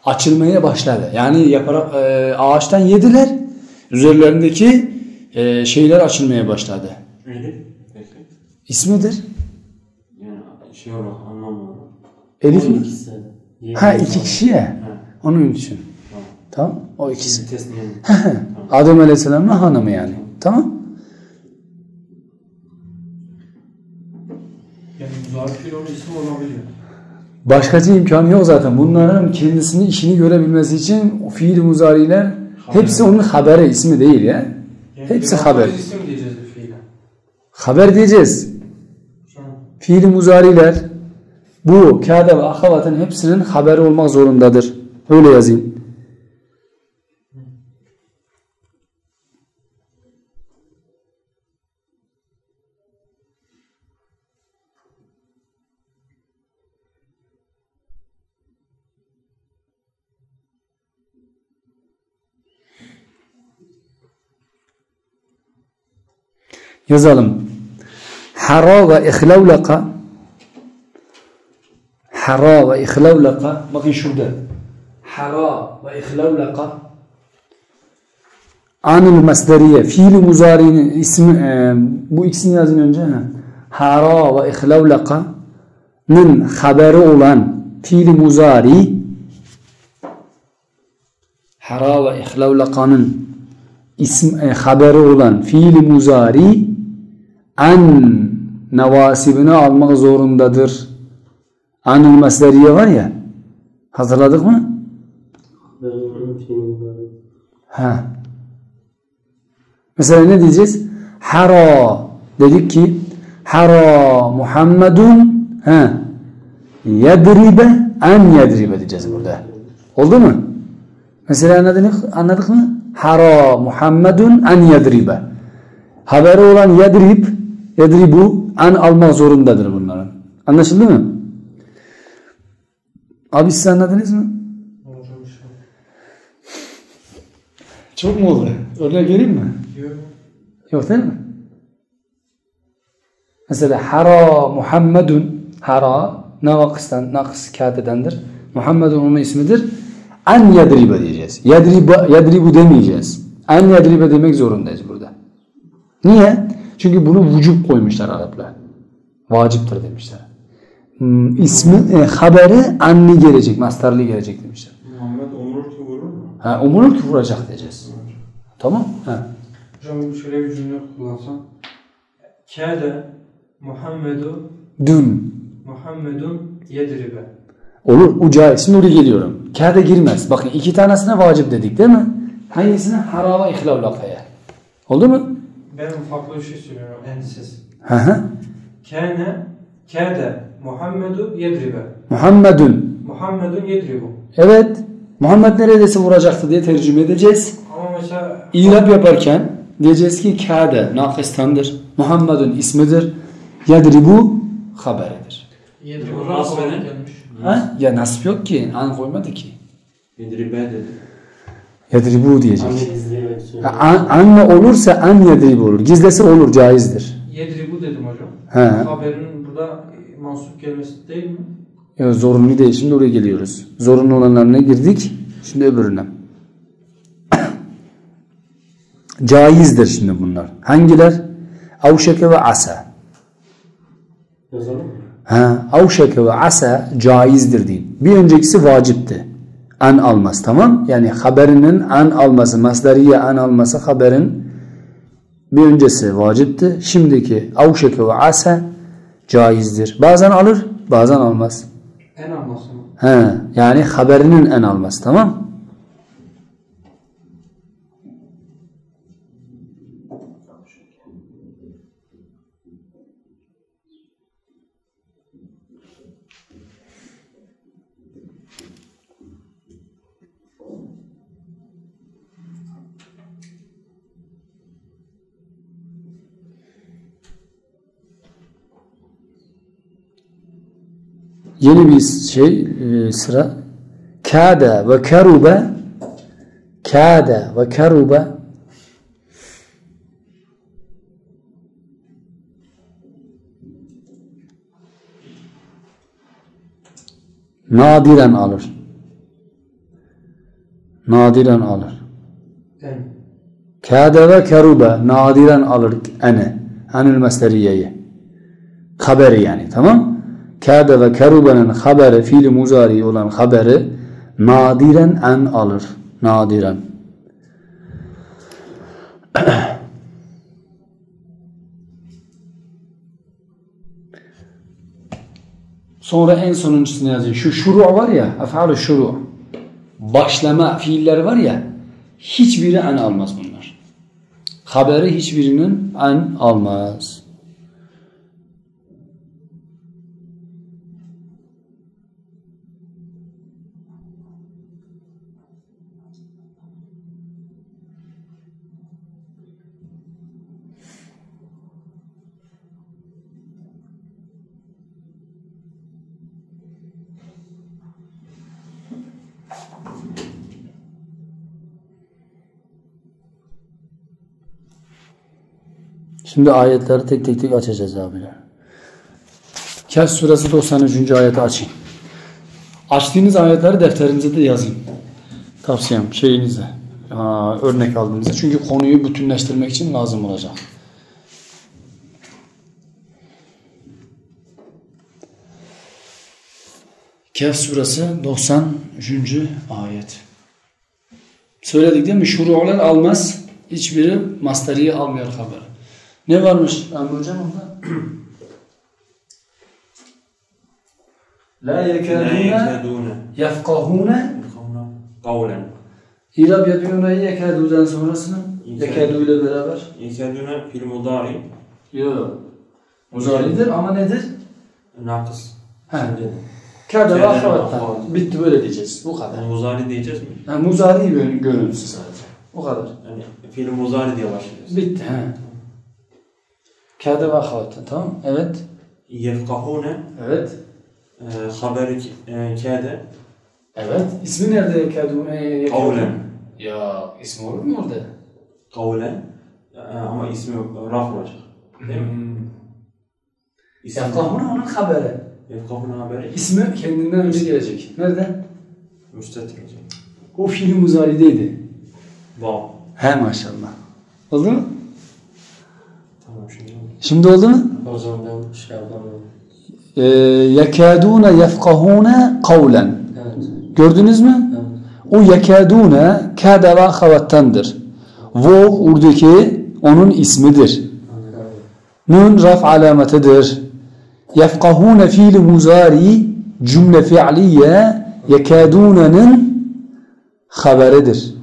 Açılmaya başladı. Yani yaprak e, ağaçtan yediler. Üzerlerindeki e, şeyler açılmaya başladı. Neydi? Peki. İsmidir. Yani şey olarak anlam olarak. Elif mi? Ha iki kişi ya. Ha. Onun için. Tamam. Tamam. O ikisi. Tesniye. Adem Aleyhisselam'ın hanımı yani. Tamam. Olabiliyor. Başkacı imkanı yok zaten. Bunların kendisini işini görebilmesi için o fiil muzariler hepsi onun haberi ismi değil ya. Yani Hepsi haber. isim diyeceğiz fiile. Haber diyeceğiz. Fiil muzariler bu kâde ve ahavatın hepsinin haberi olmak zorundadır. Öyle yazayım. Yazalım. Hara ve ihlavlaka Hara ve ihlavlaka Bakın şurada. Hara ve ihlavlaka Anıl masderiye fiil muzari'nin ismi e, bu ikisini yazın önce. Ha. Hara ve ihlavlaka'nın haberi olan fiili muzari hara ve ihlavlakanın ism, e, haberi olan fiili muzari an nevasibini almak zorundadır. Anıl mesderiye var ya hazırladık mı? Ha. Mesela ne diyeceğiz? Hara dedik ki hara Muhammedun ha yedribe en yedribe diyeceğiz burada. Oldu mu? Mesela anladık, anladık mı? Hara Muhammedun en yedribe. Haberi olan yedrib, yedribu en almak zorundadır bunların. Anlaşıldı mı? Abi siz anladınız mı? Çok mu oldu? Örnek vereyim mi? Yok. Yok değil mi? Mesela hara Muhammedun hara nakıstan, nakıs kağıdedendir. Muhammedun onun ismidir. En yedribe diyeceğiz. Yedribe, yedribu demeyeceğiz. En yedribe demek zorundayız burada. Niye? Çünkü bunu vücub koymuşlar Araplar. Vaciptir demişler. Hmm, ismi, e, haberi anni gelecek, mastarlı gelecek demişler. Muhammed umurur ki vurur mu? Ha, umulur ki vuracak diyeceğiz. Tamam? Ha. Hocam şöyle bir cümle kullansam. Kâde Muhammedu Dün. Muhammedun yedribe. Olur. O caiz. Şimdi oraya geliyorum. Kâde girmez. Bakın iki tanesine vacip dedik değil mi? Hangisine? Harava ihlav lakaya. Oldu mu? Ben farklı bir şey söylüyorum. Ensiz. Hı hı. Kâne Kâde Muhammedu yedribe. Muhammedun. Muhammedun yedribu. Evet. Muhammed neredeyse vuracaktı diye tercüme edeceğiz. Ama mesela İrab yaparken diyeceğiz ki kâde nakıstandır. Muhammedun ismidir. Yadribu haberidir. yedribu gelmiş. Ha? Ya nasip yok ki. An koymadı ki. Yedribe dedi. Yadribu diyecek. An, anne olursa an yadribu olur. Gizlesi olur. Caizdir. Yedribu dedim hocam. He. Haberin burada mansup gelmesi değil mi? Ya zorunlu değil. Şimdi oraya geliyoruz. Zorunlu olanlarına girdik. Şimdi öbürüne. Caizdir şimdi bunlar. Hangiler? Avşeke ve asa. Yazalım mı? Ha, avşeke ve asa caizdir diyeyim. Bir öncekisi vacipti. An almaz tamam? Yani haberinin an alması, masdariye an alması haberin bir öncesi vacipti. Şimdiki avşeke ve asa caizdir. Bazen alır, bazen almaz. En alması mı? He, yani haberinin en alması tamam? Yeni bir şey e, sıra. Kâde ve kerube Kâde ve kerube nadiren alır. Nadiren alır. Kâde ve kerube nadiren alır ene. Anil mesteriyeyi. Haberi yani tamam. Kâde ve kerubenin haberi fiili muzari olan haberi nadiren en alır. Nadiren. Sonra en sonuncusunu yazıyor. Şu şuru var ya, ef'al şuru. Başlama fiilleri var ya, hiçbiri en almaz bunlar. Haberi hiçbirinin en almaz. Şimdi ayetleri tek tek tek açacağız abiler. Kehf suresi 93. ayeti açın. Açtığınız ayetleri defterinize de yazın. Tavsiyem şeyinize. Aa, örnek aldığınızda. Çünkü konuyu bütünleştirmek için lazım olacak. Kehf suresi 93. ayet. Söyledik değil mi? Şuru'lar almaz. Hiçbiri masteriyi almıyor haber. Ne varmış Amr hocam onda? La yekadune yefkahune kavlen. İrab yapıyorlar yekadu'dan sonrasını Yekadu. yekadu ile beraber. Yekadune fil mudari Yok. Muzaridir ama nedir? nakıs. He. Kâde ve ahavat. Bitti böyle diyeceğiz. Bu kadar. yani muzari diyeceğiz mi? Yani muzari gör- görüntüsü sadece. O kadar. Yani fil muzari diye başlıyoruz. Bitti. He. Kâde ve ahavattan. Tamam. Evet. Yefkahune Evet. e, haberi e, kâde Evet. İsmi nerede Kadune? kavlen. Ya ismi olur mu orada? Kavlen. E, ama ismi raf olacak. Değil mi? İsmi- Yafkahune onun haberi. Yefkahune haberi İsmi kendinden önce gelecek. Nerede? müstetir olacak. O fiil muzarideydi. Vav. He maşallah. Oldu mu? Şimdi. Oldu mu? Hocam ben şey yapamıyorum. Ee, yekadune yefkahune kavlen. Evet. Gördünüz mü? Evet. O yekadune kâde ve ahavattandır. Vav oradaki onun ismidir. Nun raf alametidir. Yefkahune fiil muzari cümle fi'liye yekaduna'nın haberidir.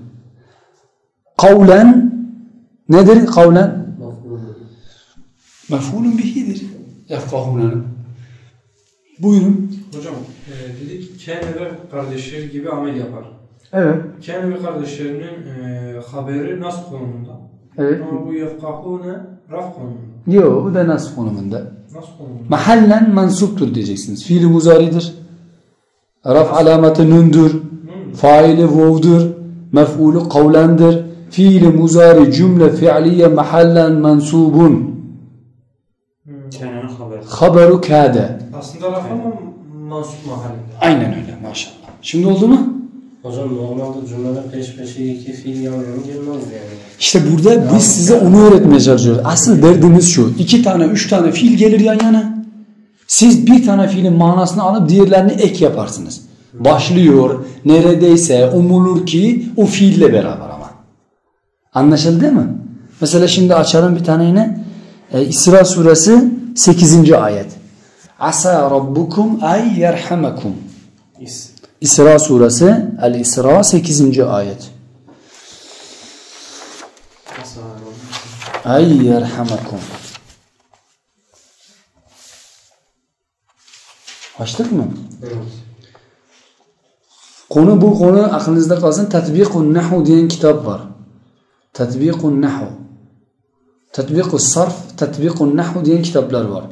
Kavlen nedir kavlen? Mafulun. Mef'ulun bihidir. Yefkahuna'nın. Buyurun. Hocam e, dedik Kene ve kardeşleri gibi amel yapar. Evet. Kene ve kardeşlerinin e, haberi nas konumunda. Evet. Ama bu yefkahune raf konumunda. Yo bu da nasıl konumunda. Nas konumunda. Mahallen mansuptur diyeceksiniz. Fiili muzaridir. Raf alameti nundur. Nun. Faili vovdur. Mef'ulü kavlendir. Fiili muzari cümle fi'liye mahallen mansubun. Haberu kâde. Aslında raf ama mansup mahallinde. Aynen öyle maşallah. Şimdi oldu mu? Hocam normalde cümlede peş peşe iki fiil yan yana gelmez yani. İşte burada biz size onu öğretmeye çalışıyoruz. Asıl derdimiz şu. iki tane, üç tane fiil gelir yan yana. Siz bir tane fiilin manasını alıp diğerlerini ek yaparsınız. Başlıyor, neredeyse, umulur ki o fiille beraber ama. Anlaşıldı değil mi? Mesela şimdi açalım bir tane yine. Ee, İsra suresi 8. ayet. Asa rabbukum ay yerhamekum. İs. İsra suresi El-İsra 8. ayet. Ay yerhamekum. Açtık mı? Evet. Konu bu konu aklınızda kalsın. Tatbikun Nahu diyen kitap var. Tatbikun Nahu. Tatbikun Sarf, Tatbikun Nahu diyen kitaplar var.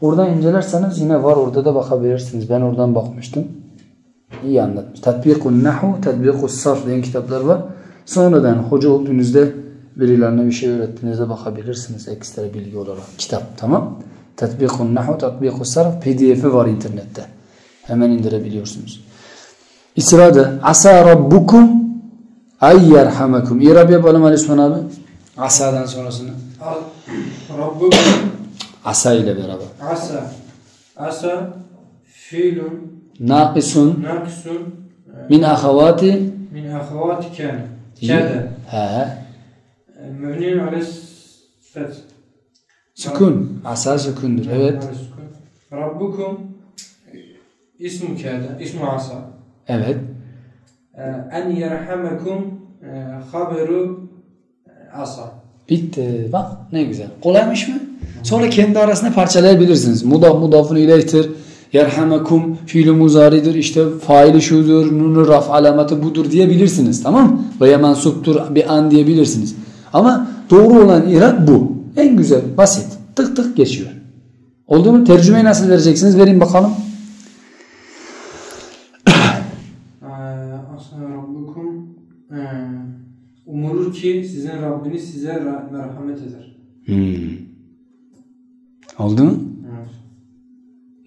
Oradan incelerseniz yine var orada da bakabilirsiniz. Ben oradan bakmıştım. İyi anlatmış. Tatbikun Nahu, Tatbikun Sarf diyen kitaplar var. Sonradan hoca olduğunuzda birilerine bir şey öğrettiğinizde bakabilirsiniz ekstra bilgi olarak. Kitap tamam. Tatbikun Nahu, Tatbikun Sarf pdf'i var internette. Hemen indirebiliyorsunuz. İsra'da asa rabbukum ay yerhamekum. İrab yapalım Ali Osman abi. Asa'dan sonrasını. Rabbukum Asa ile beraber. asa. Asa fiilun Naqisun nakisun min ahavati min ahavati kâne. Kâde. ha Mevnin ala fet. sükun. Asa sükundur. Evet. Rabbukum ismu kâde. ismu asa. Evet. En yerhamekum haberu asa. Bitti. Bak ne güzel. Kolaymış mı? Sonra kendi arasında parçalayabilirsiniz. Mudaf mudafun ileyhtir. Yerhamekum fiili muzaridir. İşte faili şudur. Nunu raf alameti budur diyebilirsiniz. Tamam mı? Veya mensuptur bir an diyebilirsiniz. Ama doğru olan irad bu. En güzel, basit. Tık tık geçiyor. Oldu mu? Tercümeyi nasıl vereceksiniz? Verin bakalım. Asa rabbukum umulur ki sizin Rabbiniz size merhamet eder. Hmm. Oldu mu? Evet.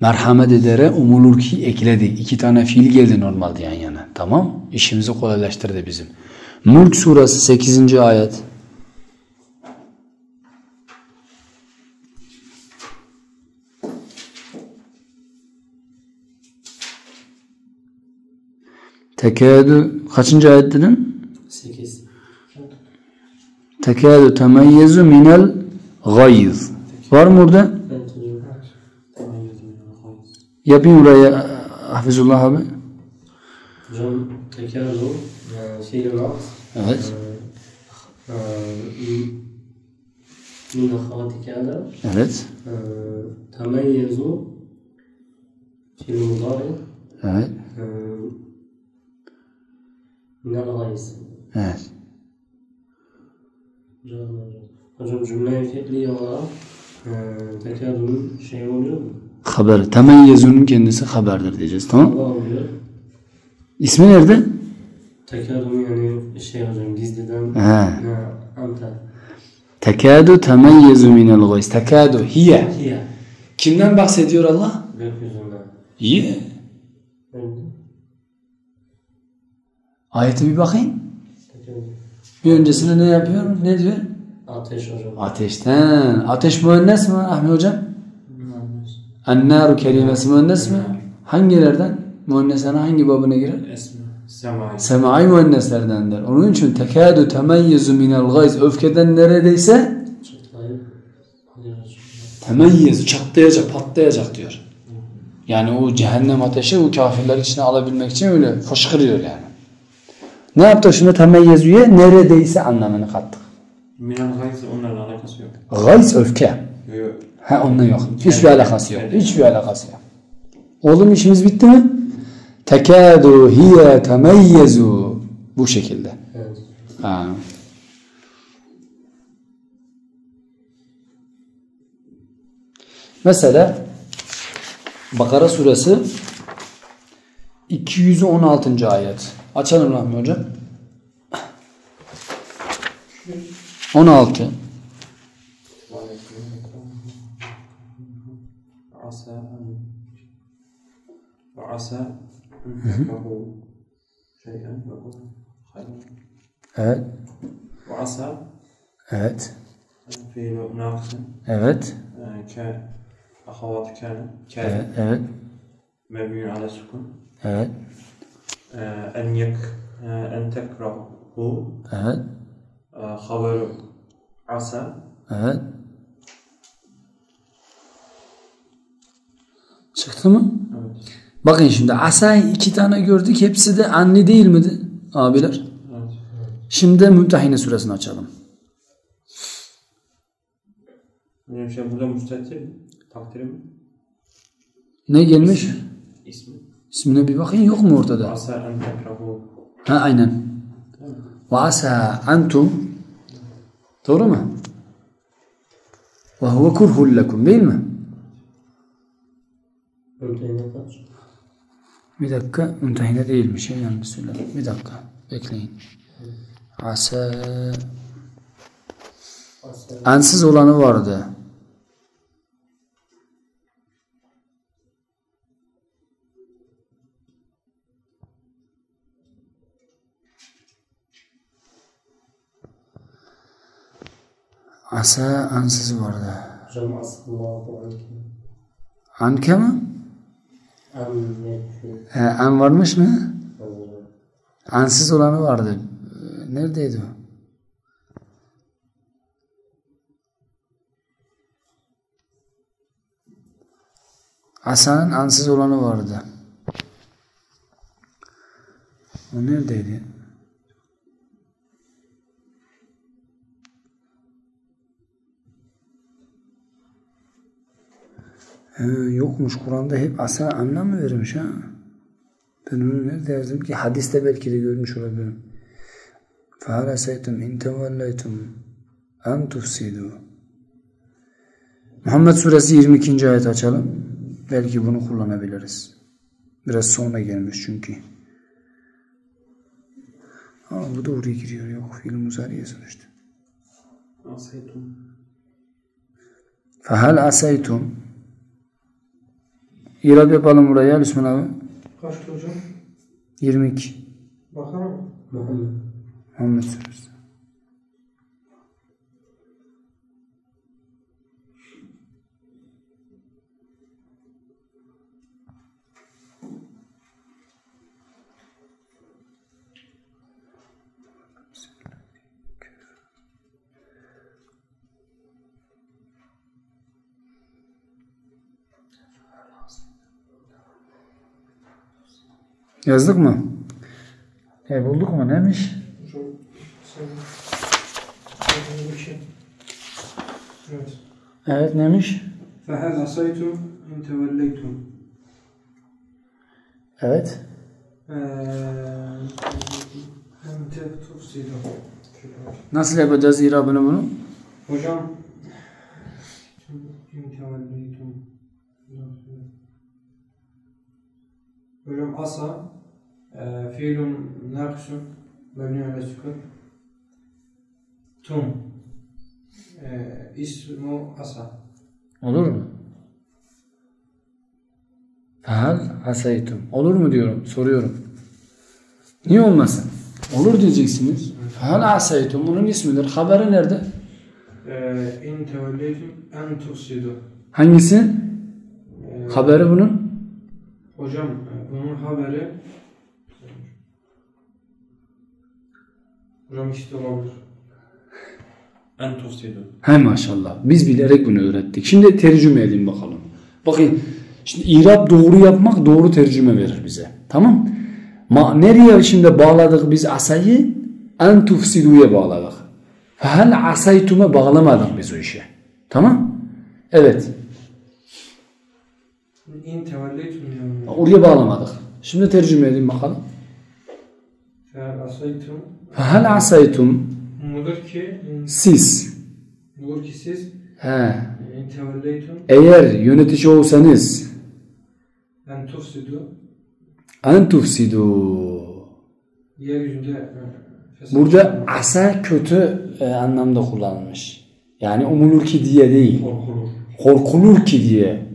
Merhamet edere umulur ki ekledik. İki tane fiil geldi normalde yan yana. Tamam. İşimizi kolaylaştırdı bizim. Mulk suresi 8. ayet. Tekadu kaçıncı ayet dedin? 8. Tekadu temayyezu minel gayz. Var mı. Hayır. Yapayım buraya Hafizullah abi. Hocam e, fiil mat. Evet. e, min- kada. Evet. e, temayyezu fiil mudari. Evet. e, minel gayz. Evet. Hocam, hocam cümle fiili olarak e, tekadunun şey oluyor mu? Haber. Temeyyezunun kendisi haberdir diyeceğiz. Tamam. Oluyor. İsmi nerede? Tekadun yani şey hocam gizliden He. anta. Tekadu temeyyezu minel gayz. Tekadu hiye. Hiye. Kimden bahsediyor Allah? Gökyüzünden. Evet. Ayete bir bakayım. Bir öncesinde ne yapıyor? Ne diyor? Ateş hocam. Ateşten. Ateş müennes mi Ahmet hocam? Ennaru kelimesi müennes mi? Hangilerden? Müennesene hangi babına girer? Esma. Semai. Semai müenneslerdendir. Onun için tekadu temeyyezu minel gayz. Öfkeden neredeyse temeyyezu çatlayacak, patlayacak diyor. Yani o cehennem ateşi o kafirler içine alabilmek için öyle fışkırıyor yani. Ne yaptık şimdi temeyyezuya? Neredeyse anlamını kattık. Minel gayz onlarla alakası yok. Gayz öfke. Yok. Ha onunla yok. Hiçbir alakası yok. Hiçbir alakası yok. Oğlum işimiz bitti mi? Tekadu hiye temeyyezu. Bu şekilde. Evet. Ha. Mesela Bakara suresi 216. ayet. Açalım Rahmi Hocam. 16 Evet. Evet. Evet. Evet. Evet. Mebniyun ala sukun. Evet. آه، أن يك آه، أن تكرهوا Evet. آه، خبر عسى Evet. Çıktı mı? Evet. Bakın şimdi asayı iki tane gördük. Hepsi de anne değil miydi abiler? Evet. Şimdi Mümtehine suresini açalım. Hocam şey burada müstetir takdiri mi? Ne gelmiş? İsmi. İsmine bir bakın yok mu ortada? Ha aynen. Ve asa antum Doğru mu? Ve huve kurhul lekum değil mi? Bir dakika. Mümtehine değilmiş. ya, Yanlış söyledim. Bir dakika. Bekleyin. Asa. Ansız olanı vardı. Asa ansız vardı. Hocam asallahu anke. Anke mi? An yekfi. He, an varmış mı? Ansız olanı vardı. Neredeydi o? Asanın ansız olanı vardı. O neredeydi? He, yokmuş. Kur'an'da hep asa anlam mı vermiş ha? Ben onu nerede yazdım ki? Hadiste belki de görmüş olabilirim. فَهَلْ أَسَيْتُمْ اِنْ تَوَلَّيْتُمْ اَنْ تُفْسِدُوا Muhammed Suresi 22. ayet açalım. Belki bunu kullanabiliriz. Biraz sonra gelmiş çünkü. Ama bu da oraya giriyor. Yok fiil muzariye sonuçta. Asaytum. فَهَلْ أَسَيْتُمْ İrab yapalım buraya Lüsman abi. Kaçtı hocam? 22. Bakar mı? Muhammed. Muhammed Suresi. Yazdık mı? He bulduk mu? Neymiş? Evet. Evet neymiş? Fehez asaytum in tevelleytum. Evet. Nasıl yapacağız İra bunu bunu? Hocam in tevelleytum. Hocam asa e, fiilun naksun mebni ala sükun tum e, ismu asa Olur mu? Fehal haseytum. Olur mu diyorum, soruyorum. Niye olmasın? Olur diyeceksiniz. Fehal haseytum. Bunun ismidir. Haberi nerede? e, in tevelleytum en tufsidu Hangisi? E, Haberi bunun? Hocam e, bunun haberi Hocam işte olabilir. En tufsidu. He maşallah. Biz bilerek bunu öğrettik. Şimdi tercüme edin bakalım. Bakın. Şimdi irab doğru yapmak doğru tercüme verir bize. Tamam? Ma nereye şimdi bağladık biz asayı? En tufsiduya bağladık. Fehel asaytume bağlamadık biz o işe. Tamam? Evet. İn tevelleytum. Oraya bağlamadık. Şimdi tercüme edin bakalım. Fe asaytum Mudur ki siz Mudur ki siz he, in tevelleytum eğer yönetici olsanız en tufsidu en tufsidu yeryüzünde Burada asa kötü e, anlamda kullanılmış. Yani umulur ki diye değil. Korkulur. Korkulur ki diye.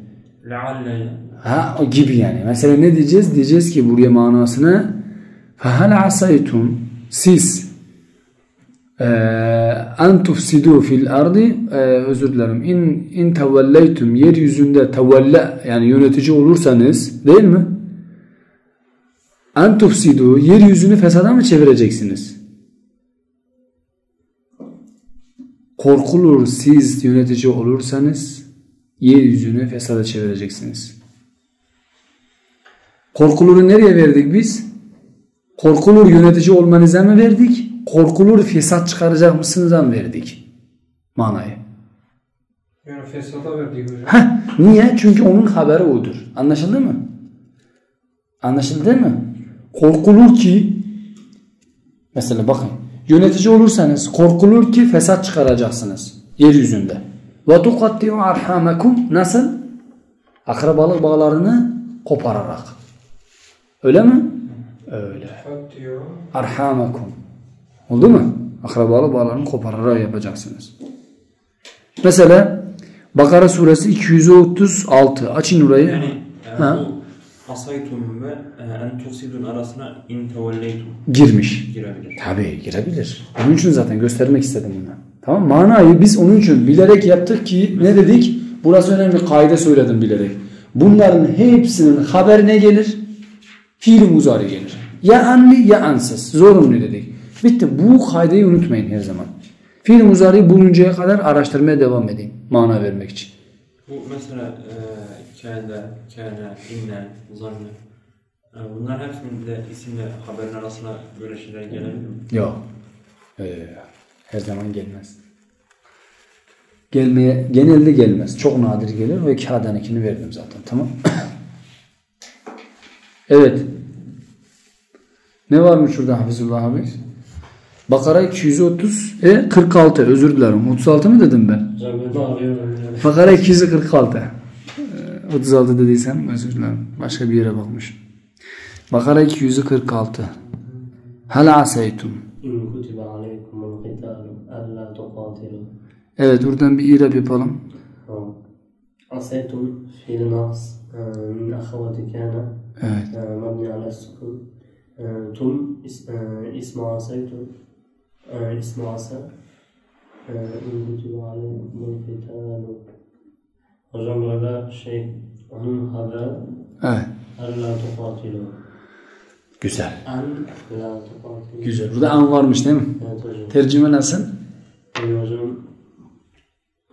Ha o gibi yani. Mesela ne diyeceğiz? Diyeceğiz ki buraya manasını fehal asaytum siz en tufsidu fil ardı e, özür dilerim in, in tevelleytum yeryüzünde tevelle yani yönetici olursanız değil mi? En tufsidu yeryüzünü fesada mı çevireceksiniz? Korkulur siz yönetici olursanız yeryüzünü fesada çevireceksiniz. Korkuluru nereye verdik biz? Korkulur yönetici olmanıza mı verdik? Korkulur fesat çıkaracak mısınıza mı verdik? Manayı. Yani fesada verdiği hocam. Heh, niye? Çünkü onun haberi odur. Anlaşıldı mı? Anlaşıldı mı? Korkulur ki mesela bakın yönetici olursanız korkulur ki fesat çıkaracaksınız yeryüzünde. Ve tukatti'u arhamakum nasıl? Akrabalık bağlarını kopararak. Öyle mi? Öyle. Arhamakum. Oldu mu? Akrabalık bağlarını kopararak yapacaksınız. Mesela Bakara suresi 236. Açın orayı. Yani e, Ha. asaytum ve e, en tufsidun arasına in tevelleytum Girmiş. girebilir. Tabii girebilir. Onun için zaten göstermek istedim bunu. Tamam manayı biz onun için bilerek yaptık ki ne dedik? Burası önemli kaide söyledim bilerek. Bunların hepsinin haberine gelir. Fiil muzari gelir. Ya anli ya ansız. Zorunlu dedik. Bitti. Bu kaideyi unutmayın her zaman. Fiil muzari buluncaya kadar araştırmaya devam edin. Mana vermek için. Bu mesela e, kâne, inne, zanne e, bunlar hepsinde isimle haberin arasına böyle şeyler gelebilir mi? Yok. Ee, her zaman gelmez. Gelmeye, genelde gelmez. Çok nadir gelir ve kağıdan ikini verdim zaten. Tamam. evet. Ne varmış şurada Hafizullah abi? Bakara 230 e 46 özür dilerim. 36 mı dedim ben? Bakara 246. Ee, 36 dediysem özür dilerim. Başka bir yere bakmışım. Bakara 246. Hal asaytum. Evet buradan bir irab yapalım. Asaytum fiil nafs min ahavati kana mabni ala sukun. Tum is- e, ismu asaytum e, ismu asa E. Hocam burada şey onun haberi Evet. alla tuqatilu. Güzel. Güzel. Burada an varmış değil mi? Evet hocam. Tercüme nasıl? Yani hocam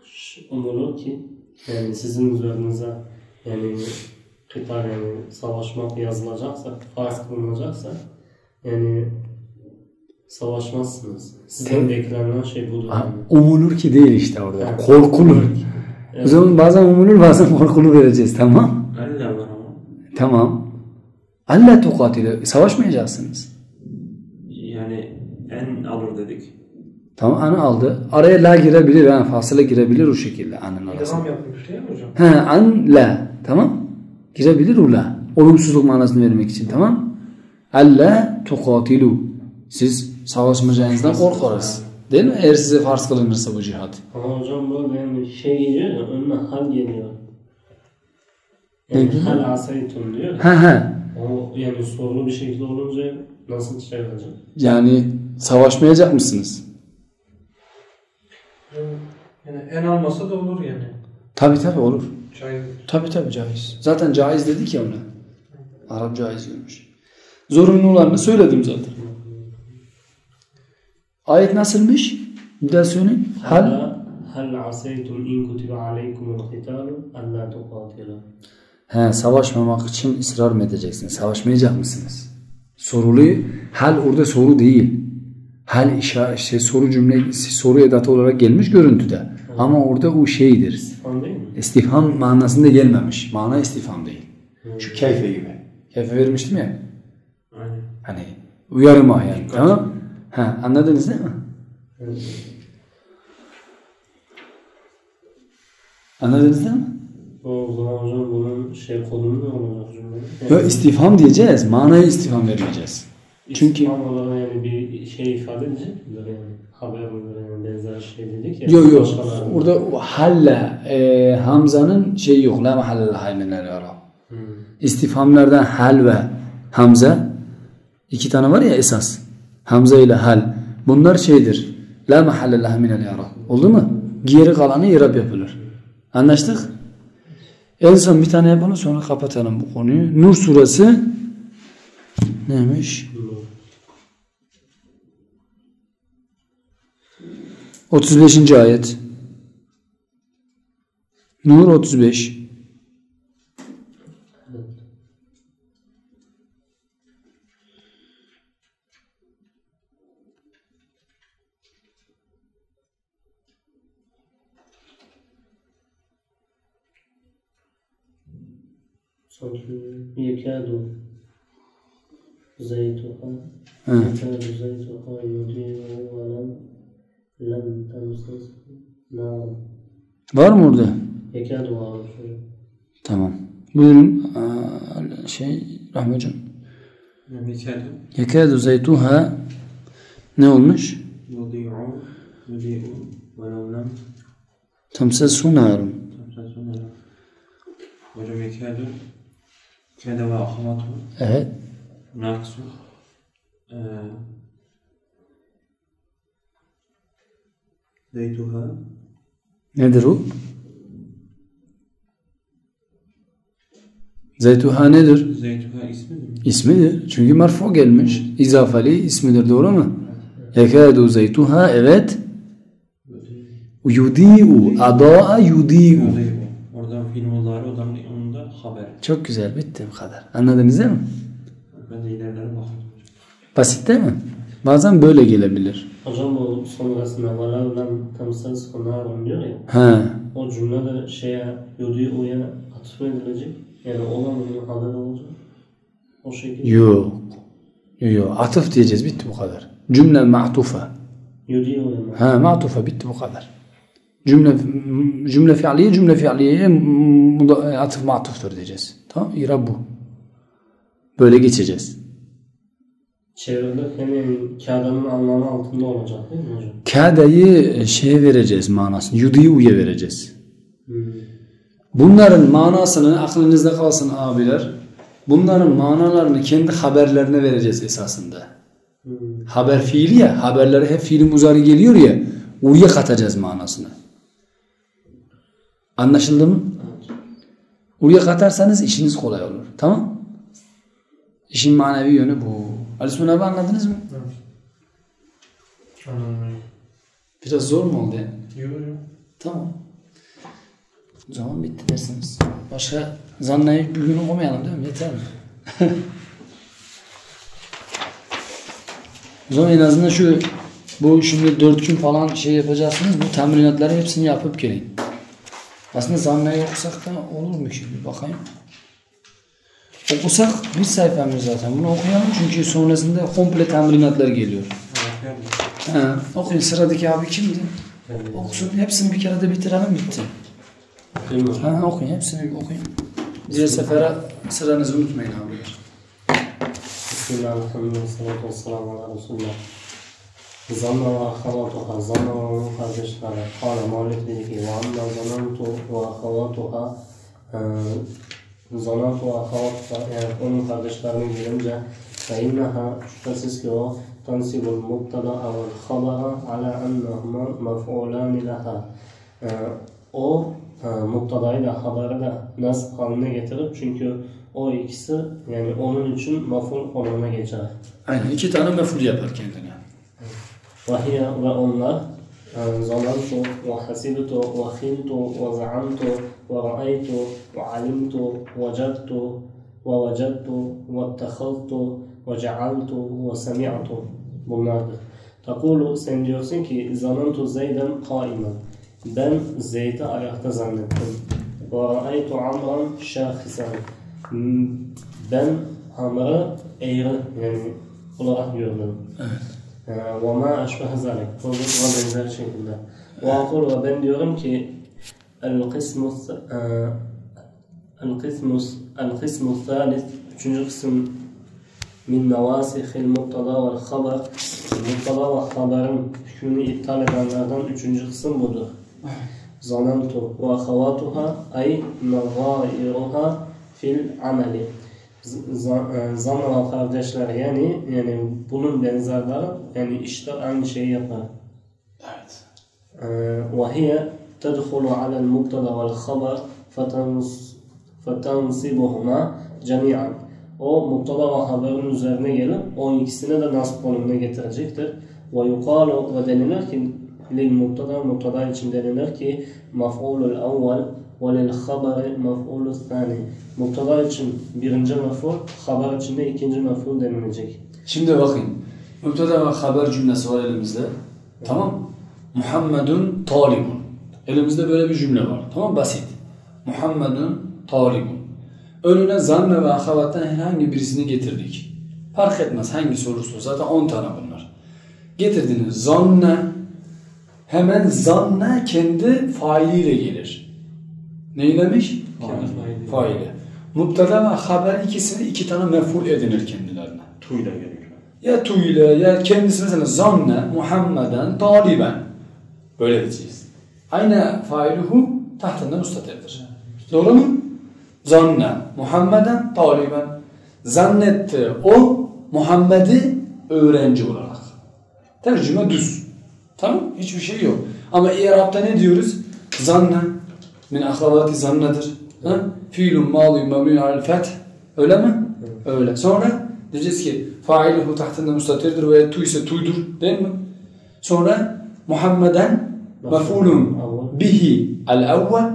şu umulur ki yani sizin üzerinize yani kıtal yani savaşmak yazılacaksa, farz kılınacaksa yani savaşmazsınız. Sizden beklenen şey budur. Ha, Yani. Umulur ki değil işte orada. Evet. Korkulur. O Evet. zaman bazen umulur bazen korkulur vereceğiz tamam. Allah ama. Tamam. Allah tukatile. Savaşmayacaksınız. Yani en alır dedik. Tamam anı aldı. Araya la girebilir. Yani fasıla girebilir o şekilde anın arasına. İdgam yapmış değil mi hocam? He an la. Tamam. Girebilir o la. Olumsuzluk manasını vermek için tamam. Alla tukatilu. Siz savaşmayacağınızdan korkarız. Değil mi? Eğer size farz kılınırsa bu cihat. Ama hocam burada yani şey geliyor ya önüne hal geliyor. Yani hal asaytun diyor. He he. O yani sorulu bir şekilde olunca nasıl şey olacak? Yani savaşmayacak mısınız? Yani en almasa da olur yani. Tabi tabi olur. Caiz. Tabi tabi caiz. Zaten caiz dedik ya ona. Arap caiz görmüş. Zorunlularını söyledim zaten. Ayet nasılmış? Bir daha söyleyin. Hal. hal asaytum in kutiba aleykumul kitalu alla tuqatilu. He, savaşmamak için ısrar mı edeceksiniz? Savaşmayacak mısınız? Sorulu hal orada soru değil. Hal işa, şey, soru cümle soru edatı olarak gelmiş görüntüde. Ama orada o şeydir. İstifam değil mi? İstifham manasında gelmemiş. Mana istifham değil. Şu keyfe gibi. Keyfe vermiştim ya. Aynen. Hani uyarıma yani. Tamam. Ha, anladınız değil mi? Evet. Anladınız değil mi? O zaman hocam bunun şey konumu ne olacak cümle? İstifham diyeceğiz. Manaya istifham vermeyeceğiz. çünkü- İstifam olarak yani bir şey ifade edecek midir yani? Haber yani benzer şey dedik ya. Yok yok. Orada halle e, Hamza'nın şeyi yok. La mahalle haymenler ara. Hmm. İstifhamlardan hal ve Hamza iki tane var ya esas. Hamza ile hal. Bunlar şeydir. La mahalle laha minel yara. Oldu mu? Geri kalanı irab yapılır. Anlaştık? Son bir tane yapalım sonra kapatalım bu konuyu. Nur suresi neymiş? 35. ayet. Nur 35. Yekâdu Ha. yekâdu zeytuha yudiyu ve lem lem temsiz nar. Var mı orada? Yekâdu hocam. Tamam. Buyurun. Aa, şey Rahmi Hocam. Mikadu Yekâdu zeytuha ne olmuş? yudi'u yudi'u ve levlem Temsesu narun. tamsasuna Hocam mikadu kâde ve ahamatu Evet. naksu Zeytuha Nedir o? Zeytuha nedir? Zeytuha ismi mi? İsmidir. Çünkü marfu gelmiş. İzafeli ismidir doğru mu? Yekâdu zeytuha evet. Yudi'u. Adaa yudi'u. Çok güzel. Bitti bu kadar. Anladınız değil mi? Ben de bakıyorum. Basit değil mi? Bazen böyle gelebilir. Hocam bu sonrasında lem temsiz nar diyor ya. He. O cümle de şeye yudiu'ya atıf edilecek. Yani olan onun haber olacak. O şekilde. Yok. Yok yok. Atıf diyeceğiz. Bitti bu kadar. Cümle ma'tufa. Yudiu'ya mı? Ha ma'tufa bitti bu kadar. Cümle cümle fiiliye cümle fiiliyeye atıf ma'tuftur diyeceğiz. Tamam İrab bu. Böyle geçeceğiz. Çevrede yani kağıdanın anlamı altında olacak değil mi hocam? Kâde'yi şeye vereceğiz manasını. Yudi'u'ya vereceğiz. Hmm. Bunların manasını aklınızda kalsın abiler. Bunların manalarını kendi haberlerine vereceğiz esasında. Hmm. Haber fiili ya. Haberlere hep fiili muzari geliyor ya. U'ya katacağız manasını. Anlaşıldı mı? U'ya katarsanız işiniz kolay olur. Tamam? İşin manevi yönü bu. Ali Osman abi anladınız mı? Anladım. Biraz zor mu oldu ya? Yok yok. Tamam. Zaman bitti dersiniz. Başka zannayı bugün okumayalım değil mi? Yeter mi? o zaman en azından şu bu şimdi dört gün falan şey yapacaksınız. Bu temrinatları hepsini yapıp gelin. Aslında zannayı okusak da olur mu ki? Bir bakayım. Okusak bir sayfamız zaten. Bunu okuyalım çünkü sonrasında komple temrinatlar geliyor. Ha, okuyun. Sıradaki abi kimdi? Okusun. Hepsini bir kere de bitirelim bitti. Ha, okuyun. Hepsini bir okuyun. Diğer sefere sıranızı unutmayın abiler. Bismillahirrahmanirrahim. Salatu vesselamu ala Resulullah. Kale Malik dedi ki, ve amma zanantu ve ahavatuha, e, zanantu ve ahavatuha, yani onun kardeşlerinin gelince, fe inneha, şüphesiz ki o, ve habara ala ennehuma mef'ulani laha. E, o e, mubtadayı da haberi de nasb haline getirip çünkü o ikisi yani onun için maful konumuna geçer. Aynen. iki tane meful yapar kendine. وهي وأمه ظننت وحسبت وخلت وزعمت ورأيت وعلمت وجدت ووجدت واتخذت وجعلت وسمعت. بنادى تقول سنديوسن ظننت زيدا قائما. بن زيد أيهت ظننت ورأيت عمرا شاخصا. بن عمرا أيضا يعني olarak gördüm. Evet. Ee, ve ma eşbehe zalik. Kulluk ve benzer şekilde. Ve akul ben diyorum ki el kısmus e, el kısmus el kısmus. Üçüncü kısım min mevasihil muttada vel haber. Muttada ve haberin hükmünü iptal edenlerden üçüncü kısım budur. Zanantu ve havatuha ay mevairuha fil ameli. Z- e, Zanna ve kardeşler yani yani bunun benzerleri yani işte aynı şeyi yapar. Evet. وهي تدخل على المبتدا والخبر فتنص فتنصبهما جميعا o mubtada ve haberin üzerine gelip o ikisini de nasb konumuna getirecektir. Ve yukalu ve denilir ki lil mubtada mubtada için denilir ki maf'ulul evvel ve lil haberi maf'ulul thani. Mubtada için birinci mef'ul, haber için de ikinci mef'ul denilecek. Şimdi bakın. Mübteda ve haber cümlesi var elimizde. Tamam. Muhammedun talibun. Elimizde böyle bir cümle var. Tamam basit. Muhammedun talibun. Önüne zanne ve ahavattan herhangi birisini getirdik. Fark etmez hangisi olursa zaten 10 tane bunlar. Getirdiniz zanne hemen zanne kendi failiyle gelir. Neylemiş? Kendi faili. Faili. Mubtada ve haber ikisini iki tane mef'ul edinir kendilerine. Tuyla geliyor. Ya tu ile ya kendisi mesela zanne Muhammeden taliben. Böyle diyeceğiz. Aynı failuhu tahtından ustatedir. Doğru mu? Zanne Muhammeden taliben. Zannetti o Muhammed'i öğrenci olarak. Tercüme düz. Tamam Hiçbir şey yok. Ama İrab'da ne diyoruz? Zanne min ahavati zannedir. Ha? Fiilun mâlû mebnûn alel feth. Öyle mi? Öyle. Sonra diyeceğiz ki failuhu tahtında mustatirdir ve tu ise tuydur. Değil mi? Sonra Muhammeden mef'ulun bihi el-evvel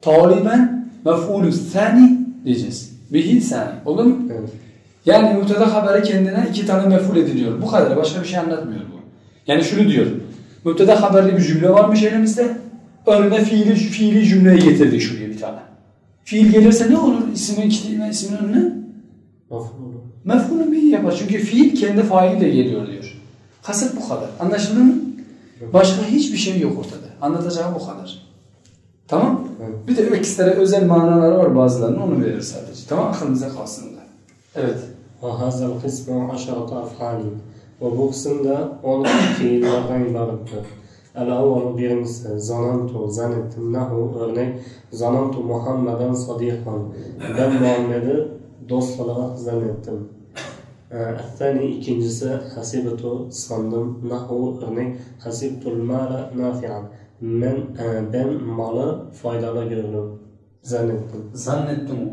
taliben mef'ulü thani diyeceğiz. Bihi thani. Olur mu? Evet. Yani mübteda haberi kendine iki tane mef'ul ediniyor. Bu kadar. Başka bir şey anlatmıyor bu. Yani şunu diyor. Mübteda haberli bir cümle varmış elimizde. Önüne fiili, fiili cümleyi getirdik şuraya bir tane. Fiil gelirse ne olur ismin, iki- ismin önüne? Maf'ul. Mef'ulun bihi yapar. Çünkü fiil kendi failiyle geliyor diyor. Kasıt bu kadar. Anlaşıldı mı? Başka hiçbir şey yok ortada. Anlatacağım bu kadar. Tamam? Evet. Bir de ekstraya özel manaları var bazılarının onu verir sadece. Tamam aklınıza kalsın da. Evet. وهذا القسم عشرة أفعال ve bu kısımda 10 fiillerden ibarettir. El-evvelu birincisi zanantu, zannettim, nahu örnek zanantu Muhammeden sadikan. Ben Muhammed'i dost olarak zannettim. El-thani ikincisi hasibetu sandım, nahu örnek hasibtul mâle nafi'an. Ben, e, ben malı faydalı gördüm, zannettim. Zannettim o.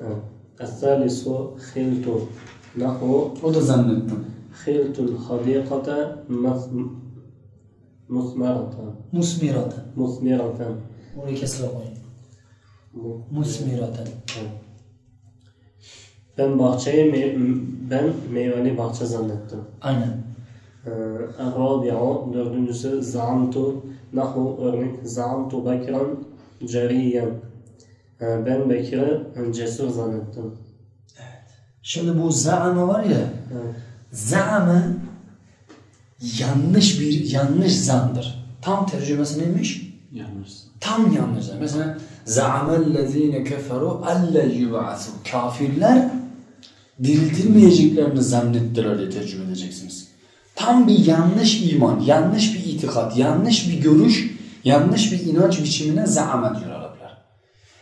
Evet. El-thalisu khiltu, nahu O da zannettim. خلت الحديقة Musmeratan. Musmiratan. Musmiratan. Orayı kesire koyun. Musmiratan. Ben bahçeyi me ben meyveli bahçe zannettim. Aynen. Ee, Arabiya dördüncüsü zamtu nahu örnek zamtu bekran ceriyen. Ee, ben Bekir'i cesur zannettim. Evet. Şimdi bu zaama var ya. Evet. Zaama yanlış bir yanlış zandır. Tam tercümesi neymiş? Yanlış. Tam yanlış. Mesela za'amellezine keferu alle yub'asu. Kafirler diriltilmeyeceklerini zannettiler diye tercüme edeceksiniz. Tam bir yanlış iman, yanlış bir itikat, yanlış bir görüş, yanlış bir inanç biçimine zaame diyor Araplar.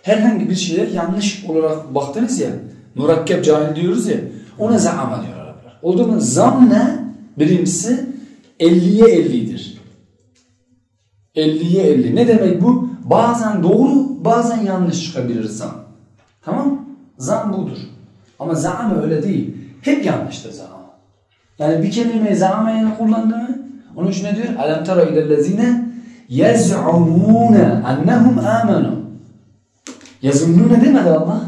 Herhangi bir şeye yanlış olarak baktınız ya, murakkep cahil diyoruz ya, ona zaame diyor Araplar. O zaman zanne birincisi 50'ye 50'dir. 50'ye 50. Ne demek bu? Bazen doğru, bazen yanlış çıkabilir zan. Tamam? Zan budur. Ama zaame öyle değil. Hep yanlıştır zaame. Yani bir kelimeyi zaame kullandı mı? Onun için ne diyor? Alam tara ilellezine yez'umune ennehum amenu. Yazunnune demedi Allah.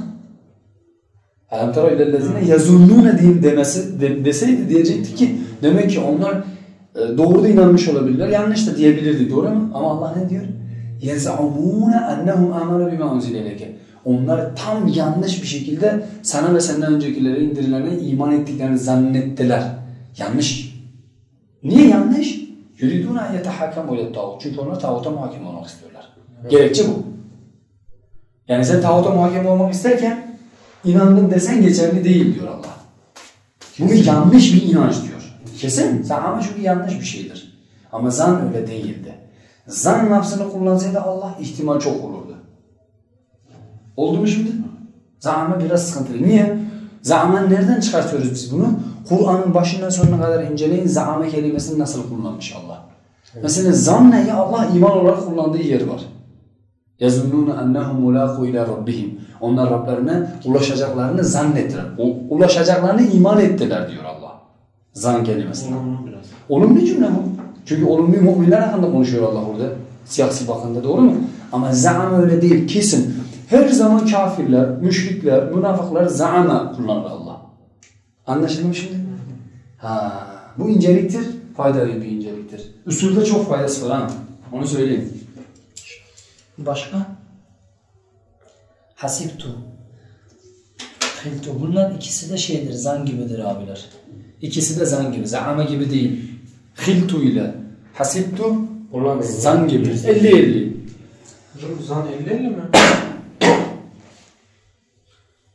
Alam tara ilellezine yazunnune diyeyim demesi, de, deseydi diyecekti ki demek ki onlar doğru da inanmış olabilirler, yanlış da diyebilirdi doğru mu? Ama Allah ne diyor? يَزْعُمُونَ اَنَّهُمْ آمَنُوا بِمَا اُنْزِلَ اِلَيْكَ Onlar tam yanlış bir şekilde sana ve senden öncekilere indirilene iman ettiklerini zannettiler. Yanlış. Niye yanlış? يُرِدُونَ اَنْ يَتَحَكَمُ اِلَى الطَّاغُوتِ Çünkü onlar tağuta muhakem olmak istiyorlar. Gerekçe bu. Yani sen tağuta muhakem olmak isterken inandın desen geçerli değil diyor Allah. Bu bir yanlış bir inanç diyor. Kesin. Ama çünkü yanlış bir şeydir. Ama zan öyle değildi. Zan lafzını kullansaydı Allah ihtimal çok olurdu. Oldu mu şimdi? Zame biraz sıkıntılı. Niye? Zamen nereden çıkartıyoruz biz bunu? Kur'an'ın başından sonuna kadar inceleyin zame kelimesini nasıl kullanmış Allah. Mesela zanneyi Allah iman olarak kullandığı yer var. يَزُنُّونَ اَنَّهُمْ مُلَاقُوا اِلَى رَبِّهِمْ Onlar Rablerine ulaşacaklarını zannettiler. O, ulaşacaklarını iman ettiler diyor Allah. Zan kelimesine. Olumlu biraz. Olumlu cümle bu. Çünkü olumlu müminler hakkında konuşuyor Allah orada. Siyasi bakımda doğru mu? Ama zaam öyle değil. Kesin. Her zaman kafirler, müşrikler, münafıklar zaama kullanır Allah. Anlaşıldı mı şimdi? Ha, bu inceliktir. Faydalı bir inceliktir. Usulde çok faydası var ha. Onu söyleyeyim. Başka? Hasiptu. Hiltu. Bunlar ikisi de şeydir, zan gibidir abiler. İkisi de zan gibi. Zaama gibi değil. Hiltu ile hasibtu zan gibi. 50-50. Hocam zan 50 50 mi?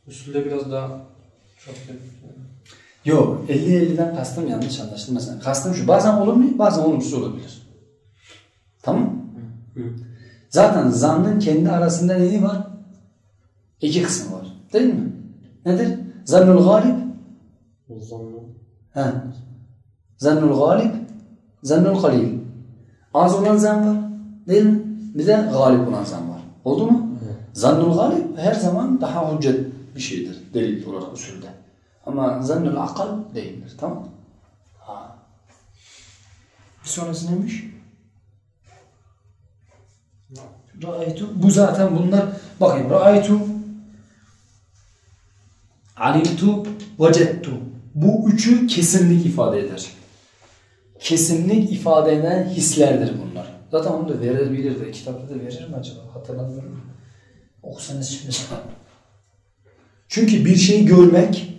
Usulde biraz daha çok Yok 50-50'den kastım yanlış anlaşılmasın. Kastım şu bazen olumlu bazen olumsuz olabilir. Tamam Zaten zannın kendi arasında neyi var? İki kısmı var. Değil mi? Nedir? Zannul galip. Zannet. He. Zannul galip. Zannul kalil. Az olan zan var. Değil mi? Bir de galip olan zan var. Oldu mu? Zannul galip her zaman daha hüccet bir şeydir. Delil olarak usulde. Ama zannul akal değildir. Tamam mı? Ha. Bir sonrası neymiş? Ra'aytu. Bu zaten bunlar. Bakın. Ra'aytu. Alimtu. Vecettu. Bu üçü kesinlik ifade eder. Kesinlik ifade eden hislerdir bunlar. Zaten onu da verebilir de. Kitapta da verir mi acaba? Hatırlamıyorum. Okusanız şimdi. Çünkü bir şeyi görmek,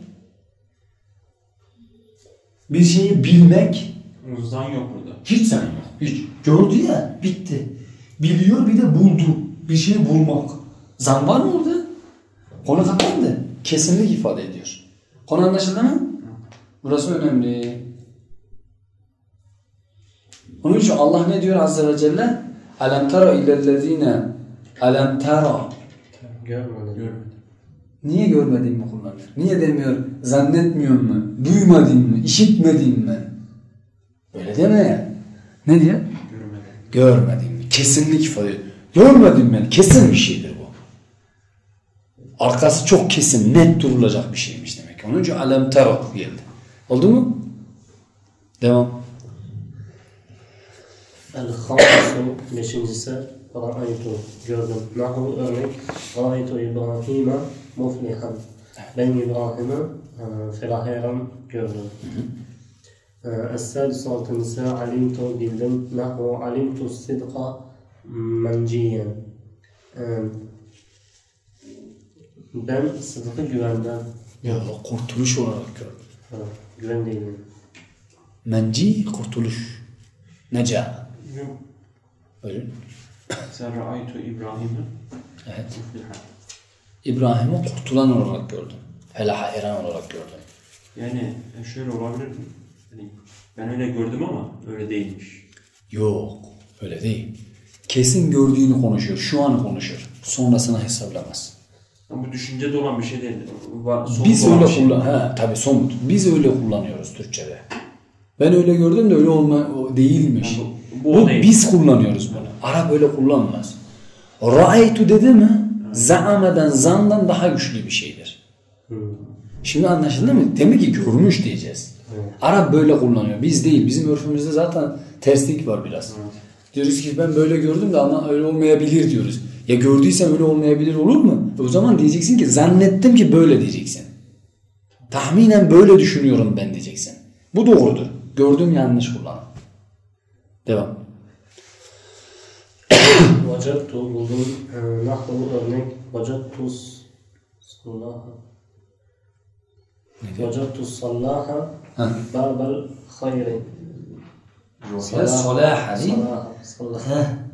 bir şeyi bilmek Zan yok burada. hiç sen yok. Hiç. Gördü ya bitti. Biliyor bir de buldu. Bir şeyi bulmak. Zan var mı orada? Konu kapandı. Kesinlik ifade ediyor. Konu anlaşıldı mı? Burası önemli. Onun için Allah ne diyor Azze ve Celle? Alem tara illellezine Alem tara Görmedim. Görmedim. Niye görmedin mi kullanıyor? Niye demiyor zannetmiyor mu? Duymadın mı? İşitmedin mi? Öyle deme ya. Ne diyor? Görmedim. Görmedin mi? Kesinlik ifade. Görmedin mi? Kesin bir şeydir bu. Arkası çok kesin, net durulacak bir şeymiş demek. Onun için alem tera geldi. Oldu mu? Devam. El-Hamisu beşincisi Ra'aytu gördüm. Nahu örnek Ra'aytu İbrahim'e muflihan. Ben İbrahim'i e, felah eren gördüm. Es-sadis altıncısı Alimtu bildim. Alimtu sidqa menciyen. E, Ben sıdkı güvenden Ya kurtuluş olarak gördüm. e, güven değilim. Menci kurtuluş. Neca. Öyle. Sen ra'aytu İbrahim'i Evet. İbrahim'i kurtulan olarak gördüm. Felaha eren olarak gördüm. Yani e, şöyle olabilir mi? Yani ben öyle gördüm ama öyle değilmiş. Yok. Öyle değil. Kesin gördüğünü konuşuyor. Şu an konuşur. Sonrasını hesaplamaz. Bu düşüncede olan bir şey değil. Somut Biz öyle şey. kullan, ha tabii somut. Biz öyle kullanıyoruz Türkçede. Ben öyle gördüm de öyle olma o değilmiş. Yani bu- bu bu o değil. biz kullanıyoruz bunu. Arap öyle kullanmaz. Ra'aytu dedi mi? Za'ameden zandan daha güçlü bir şeydir. Şimdi anlaşıldı mı? Demek ki görmüş diyeceğiz. Arap böyle kullanıyor. Biz değil. Bizim örfümüzde zaten terslik var biraz. Diyoruz ki ben böyle gördüm de ama öyle olmayabilir diyoruz. Ya gördüysen öyle olmayabilir olur mu? E o zaman diyeceksin ki zannettim ki böyle diyeceksin. Tahminen böyle düşünüyorum ben diyeceksin. Bu doğrudur. Gördüm yanlış kullanım. Devam. Vacattu buldum. Nahu örnek. Vacattu sallaha. Vacattu sallaha Ha. babel hayri. Salaha? Salaha. Salaha.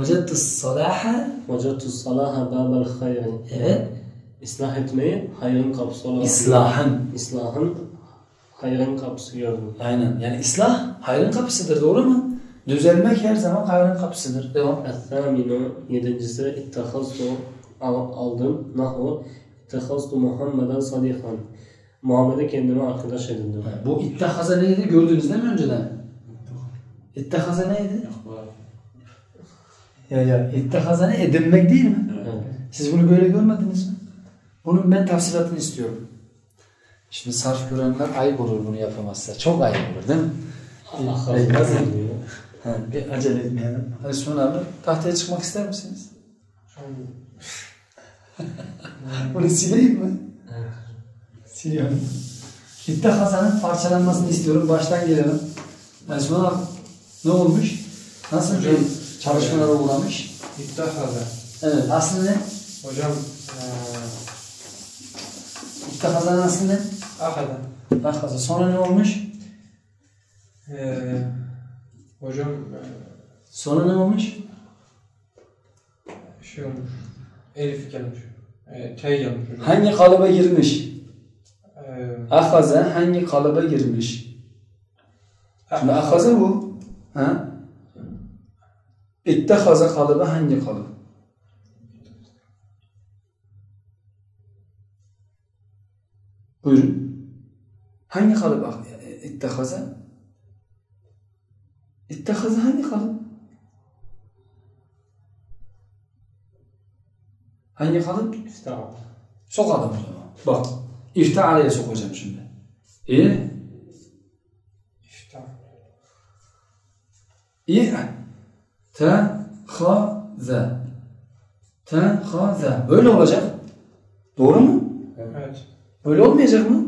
Vecettu salaha Vacattu salaha babel hayri. Evet. İslah etmeyi hayrın kapısı olarak. İslahın. İslahın hayrın kapısı gördüm. Aynen. Yani ıslah hayrın kapısıdır doğru mu? Düzelmek her zaman hayrın kapısıdır. Devam. El-Thaminu yedincisi ittehaztu al- aldım. Nahu ittehaztu Muhammeden sadikan. Muhammed'e kendime arkadaş edindim. Bu ittihaza neydi gördünüz değil mi önceden? İttihaza neydi? Ya ya ittihaza ne? Edinmek değil mi? Evet. Siz bunu böyle görmediniz mi? Bunun ben tafsilatını istiyorum. Şimdi sarf görenler ayıp olur bunu yapamazsa. Çok ayıp olur değil mi? Allah razı olsun. Ha, bir acele etmeyelim. Hadi Süleyman abi tahtaya çıkmak ister misiniz? Bunu sileyim mi? Siliyorum. İttihazanın parçalanmasını istiyorum. Baştan gelelim. Yani Süleyman abi ne olmuş? Nasıl bir çalışmalara uğramış? İttahaza. Evet aslında ne? Hocam eee İttihazanın aslı ne? ahada. Bakalım. Sonra ne olmuş? Eee hocam eee, Sonra ne olmuş? şey olmuş. Elif gelmiş. Eee T gelmiş hocam. Hangi kalıba girmiş? Eee Ahaza hangi kalıba girmiş? Şimdi ahaza bu. Ha? İttehaza kalıbı hangi kalıp? Buyurun. Hangi kalıp ittehaza? İttehaza hangi kalıp? Hangi kalıp? İftihar. Sokalım o zaman. Bak. İftiale'ye sokacağım şimdi. İyi. İftah. İyi. Te, ha, ze. Te, ha, ze. Böyle olacak. Doğru mu? Evet. Böyle olmayacak mı?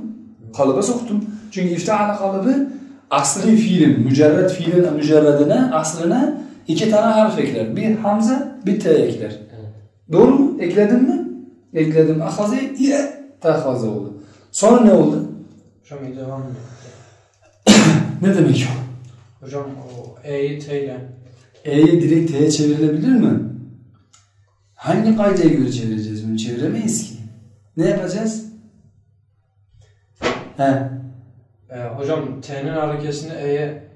Kalıba soktum. Çünkü iftiale kalıbı asli fiilin, mücerred fiilin mücerredine, aslına iki tane harf ekler. Bir hamze, bir t ekler. Evet. Doğru mu? Ekledin mi? Ekledim. Ahaze, ye, tehaze oldu. Sonra ne oldu? Hocam devam. Ne demek o? Hocam o E'yi T E'yi direkt T'ye çevrilebilir mi? Hangi kaydaya göre çevireceğiz bunu? Çeviremeyiz ki. Ne yapacağız? He. Eee, hocam T'nin harekesini E'ye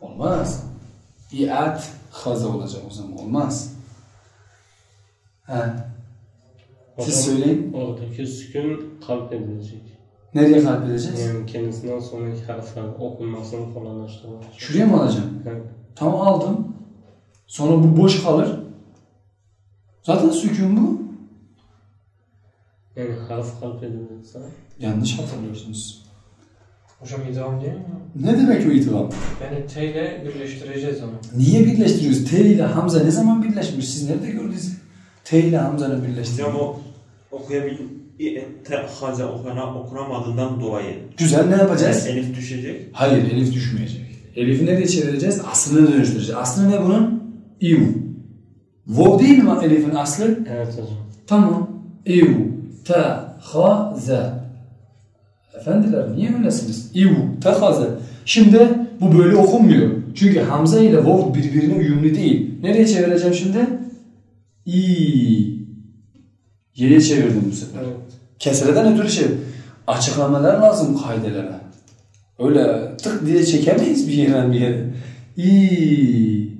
Olmaz. İat haza olacak o zaman. Olmaz. He. Siz söyleyin. Oradaki sükun kalp edilecek. Nereye kalp edeceğiz? Yani kendisinden sonraki harfler okunmasını kolaylaştırmak. Şuraya mı alacağım? Evet. Tamam aldım. Sonra bu boş kalır. Zaten sükun bu. Yani harf kalp edilecekse Yanlış hatırlıyorsunuz. Hocam idam değil mi? Ne demek o idgam? Yani T ile birleştireceğiz onu. Niye birleştiriyoruz? T ile Hamza ne zaman birleşmiş? Siz nerede gördünüz? T ile Hamza'nın Hocam birleştirme. o okuyabil tehaze okuna, okunamadığından dolayı. Güzel ne yapacağız? Yani elif düşecek. Hayır elif düşmeyecek. Elif'i nereye çevireceğiz? Aslını dönüştüreceğiz. Aslı ne bunun? İyu. Vov değil mi elifin aslı? Evet hocam. Tamam. İyu. Ta. Ha. Za. Efendiler niye öylesiniz? İyu. Ta. Ha. Za. Şimdi bu böyle okunmuyor. Çünkü Hamza ile Vov birbirine uyumlu değil. Nereye çevireceğim şimdi? İyi. 7'ye çevirdim bu sefer. Evet. Kesereden ötürü şey açıklamalar lazım kaidelere. Öyle tık diye çekemeyiz bir yerden bir yere. İ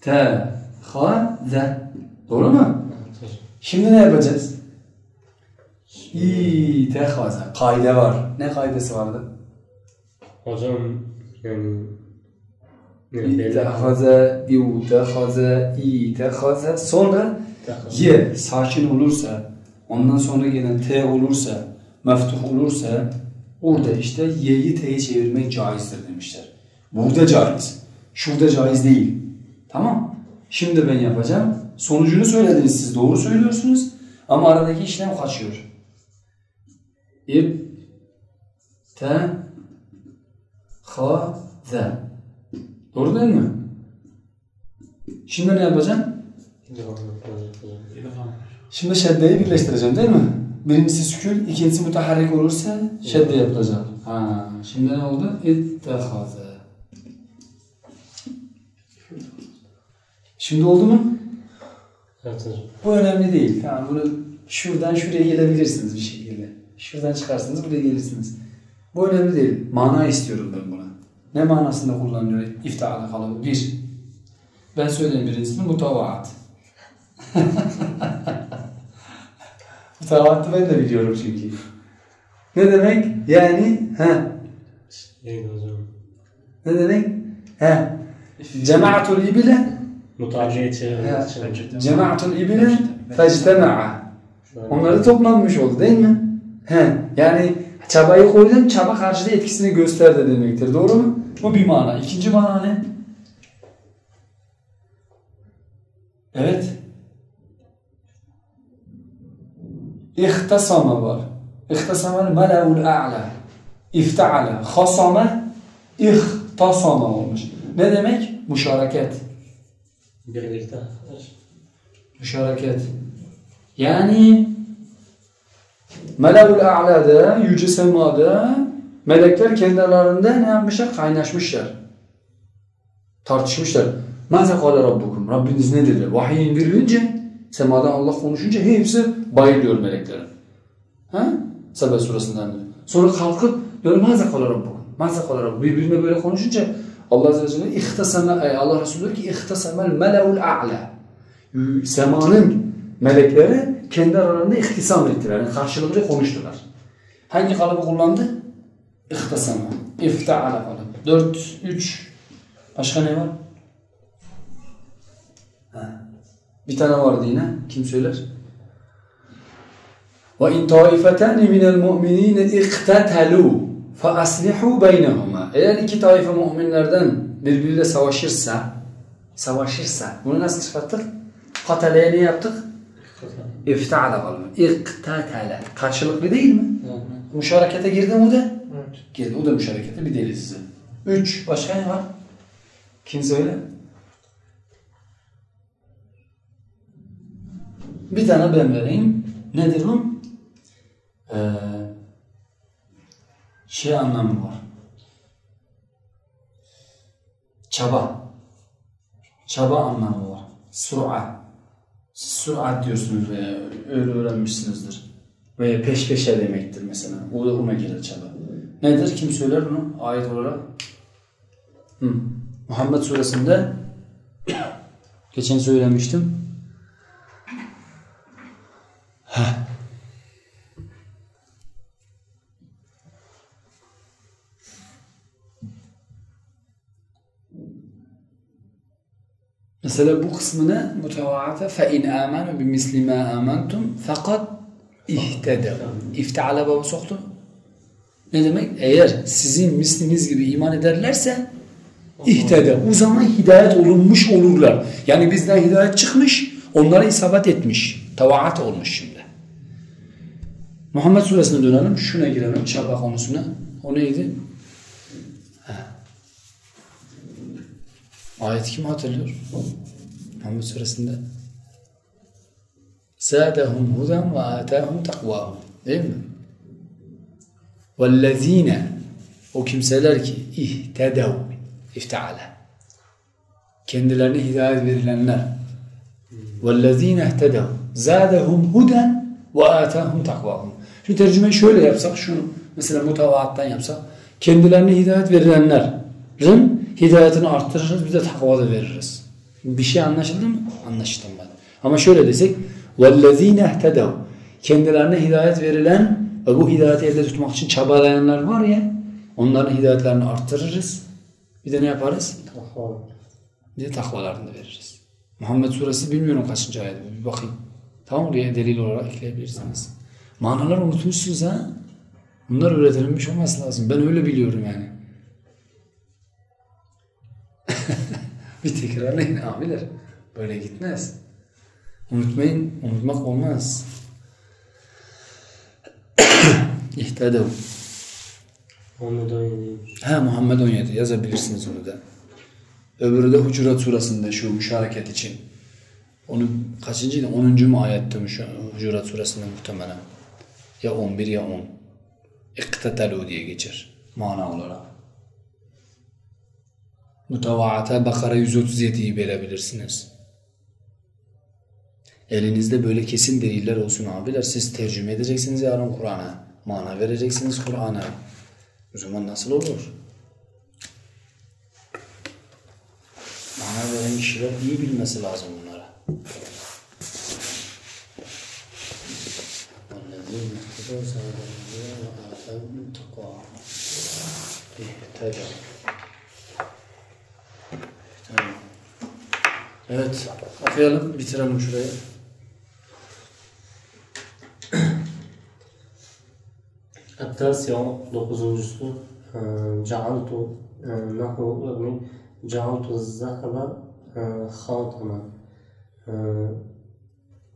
te ha de. Doğru mu? Şimdi ne yapacağız? İ te ha Kaide var. Ne kaidesi vardı? Hocam yani İtehaze, İtehaze, İtehaze. Sonra ye sakin olursa, ondan sonra gelen t olursa, meftuh olursa orada işte y'yi t'ye çevirmek caizdir demişler. Burada caiz. Şurada caiz değil. Tamam. Şimdi ben yapacağım. Sonucunu söylediniz siz. Doğru söylüyorsunuz. Ama aradaki işlem kaçıyor. İb, te, ha, ze. Doğru değil mi? Şimdi ne yapacağım? Şimdi şeddeyi birleştireceğim değil mi? Birincisi sükun, ikincisi müteharrik olursa şedde yapılacak. Ha, şimdi ne oldu? İttehaze. Şimdi oldu mu? Evet hocam. Bu önemli değil. Tamam, bunu şuradan şuraya gelebilirsiniz bir şekilde. Şuradan çıkarsınız buraya gelirsiniz. Bu önemli değil. Mana istiyorum ben buna. Ne manasında kullanılıyor iftihara kalıbı? Bir. Ben söyleyeyim birincisini mutavaat. Mutavaatı ben de biliyorum çünkü. Ne demek? Yani he. Neydi hocam? Ne demek? He. Cemaatul ibile. Cemaatul ibile fectema'a. Onları toplanmış oldu değil mi? He. Yani çabayı koydun, çaba karşıda etkisini gösterdi demektir. Doğru mu? Bu bir mana. İkinci mana ne? Evet. İhtasama var. İhtasama melevul a'la. İfteala. Khasama ihtasama olmuş. Ne demek? Müşareket. Birlikte. Müşareket. Yani Melevül A'la'da, Yüce Sema'da melekler kendi aralarında ne yapmışlar? Kaynaşmışlar. Tartışmışlar. Maze kâle rabbukum? Rabbiniz ne dedi? Vahiy indirilince, semadan Allah konuşunca hepsi bayılıyor meleklerin. Ha? Sebe surasından diyor. Sonra kalkıp diyor kâle rabbukum? Maze kâle rabbukum? Birbirine böyle konuşunca Allah Azze ve Celle ihtasama, Allah Resulü diyor ki ihtasamel melevül a'la. Semanın melekleri kendi aralarında ihtisam ettiler. Yani karşılıklı konuştular. Hangi kalıbı kullandı? İhtasama. İfteala kalıbı. 4, 3. Başka ne var? Bir tane vardı yine. Kim söyler? وَاِنْ طَائِفَتَانِ مِنَ الْمُؤْمِنِينَ اِقْتَتَلُوا فَأَصْلِحُوا بَيْنَهُمَا Eğer iki taife müminlerden birbiriyle savaşırsa savaşırsa bunu nasıl çıkarttık? Kataleye ne yaptık? İfta'ala kalma. İktatala. Karşılıklı değil mi? Müşarekete girdi mi o da? Evet. Girdi. O da müşarekete bir delil size. Üç. Başka ne var? Kim söyle? Bir tane ben vereyim. Nedir o? Ee, şey anlamı var. Çaba. Çaba anlamı var. Sur'a. Siz Sürat diyorsunuz veya öyle öğrenmişsinizdir. Veya peş peşe demektir mesela. O da ona gelir çaba. Nedir? Kim söyler bunu ayet olarak? Hı. Muhammed suresinde geçen söylemiştim. Mesela bu kısmına mutevaate fe in amanu bi misli ma amantum fakat ihtedev. İfteala baba soktu. Ne demek? Eğer sizin misliniz gibi iman ederlerse ihtede. O zaman hidayet olunmuş olurlar. Yani bizden hidayet çıkmış, onlara isabet etmiş. Tavaat olmuş şimdi. Muhammed suresine dönelim. Şuna girelim. Çaba konusuna. O neydi? Ayet kim hatırlıyor? Muhammed suresinde. Zâdehum huden ve âtâhum takvâhum. Değil mi? وَالَّذ۪ينَ O kimseler ki ihtedev ifteale. Kendilerine hidayet verilenler. وَالَّذ۪ينَ اهْتَدَوْا زَادَهُمْ هُدًا وَآتَاهُمْ takvahum. Şu tercümeyi şöyle yapsak, şunu mesela mutavaattan yapsak, kendilerine hidayet verilenlerin hidayetini arttırırız, bir de takva da veririz. Bir şey anlaşıldı mı? Anlaşılmadı. Ama şöyle desek, وَالَّذ۪ينَ اهْتَدَوْا Kendilerine hidayet verilen ve bu hidayeti elde tutmak için çabalayanlar var ya, onların hidayetlerini arttırırız. Bir de ne yaparız? Takva. Bir de takvalarını da veririz. Muhammed suresi bilmiyorum kaçıncı ayet bu. Bir bakayım. Tamam oraya delil olarak ekleyebilirsiniz. Manalar unutmuşsunuz ha. Bunlar öğretilmiş olması lazım. Ben öyle biliyorum yani. Bir tekrarlayın abiler. Böyle gitmez. Unutmayın. Unutmak olmaz. İhtedev. Muhammed 17'ymiş. Ha Muhammed 17 yazabilirsiniz onu da. Öbürü de Hucurat surasında şu müşareket için. Onu kaçıncıydı? 10. mu ayette Hucurat surasında muhtemelen. Ya 11 ya 10. İktetelu diye geçer mana olarak. Mutavaata Bakara 137'yi verebilirsiniz. Elinizde böyle kesin deliller olsun abiler. Siz tercüme edeceksiniz yarın Kur'an'a. Mana vereceksiniz Kur'an'a. O zaman nasıl olur? Mana veren kişiler iyi bilmesi lazım bunlara. وَالَّذِينَ اهْتَدَوْا زَادَهُمْ هُدًى وَآتَاهُمْ تَقْوَاهُمْ اهْتَدَوْا Evet. Okuyalım, bitirelim şurayı. Attasya 9.sü e, Cealtu nahu e, örneğin Cealtu zahaba e, haltama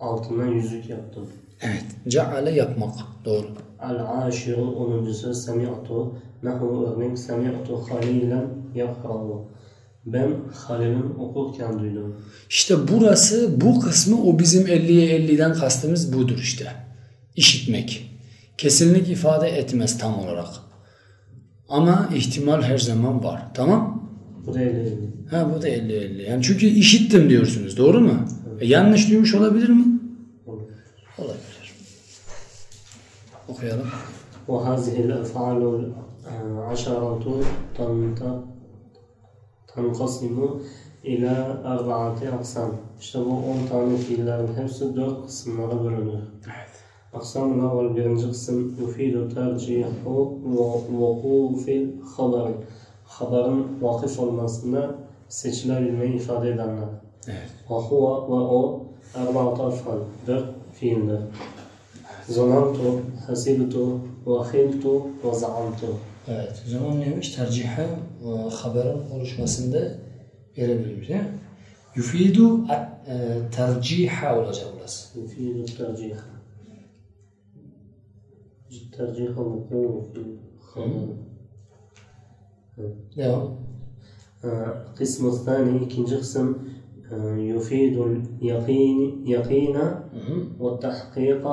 altından yüzük yaptım. Evet. Ceale yapmak. Doğru. Al aşiru onuncusu semi'atu nahu örneğin semi'atu halilen yahravu Ben Halil'in okurken duydum. İşte burası, bu kısmı o bizim 50'ye 50'den kastımız budur işte. İşitmek. Kesinlik ifade etmez tam olarak. Ama ihtimal her zaman var. Tamam? Bu da eli Ha bu da 50-50. Yani çünkü işittim diyorsunuz. Doğru mu? E, yanlış duymuş olabilir mi? olur. Olabilir. Okuyalım. وهذه الأفعال العشرة تنت- Fenkasimu ila arba'ati aksam. İşte bu 10 tane fiillerin hepsi 4 kısımlara bölünür. Evet. Aksamın avval birinci kısım yufidu tercihu vukufil haberin. Haberin vakıf olmasını seçilebilmeyi ifade edenler. Evet. Ve ve o arba'ati afal. 4 fiildir. Zonantu, hasibitu, vahiltu ve zaantu. Evet, zaman neymiş? Tercihe, haberin oluşmasında verebilmiş. He? Yufidu tercihe olacak burası. Yufidu terciha. Terciha mı? Devam. Kısmı الثاني ikinci kısım يفيد اليقين يقينا والتحقيق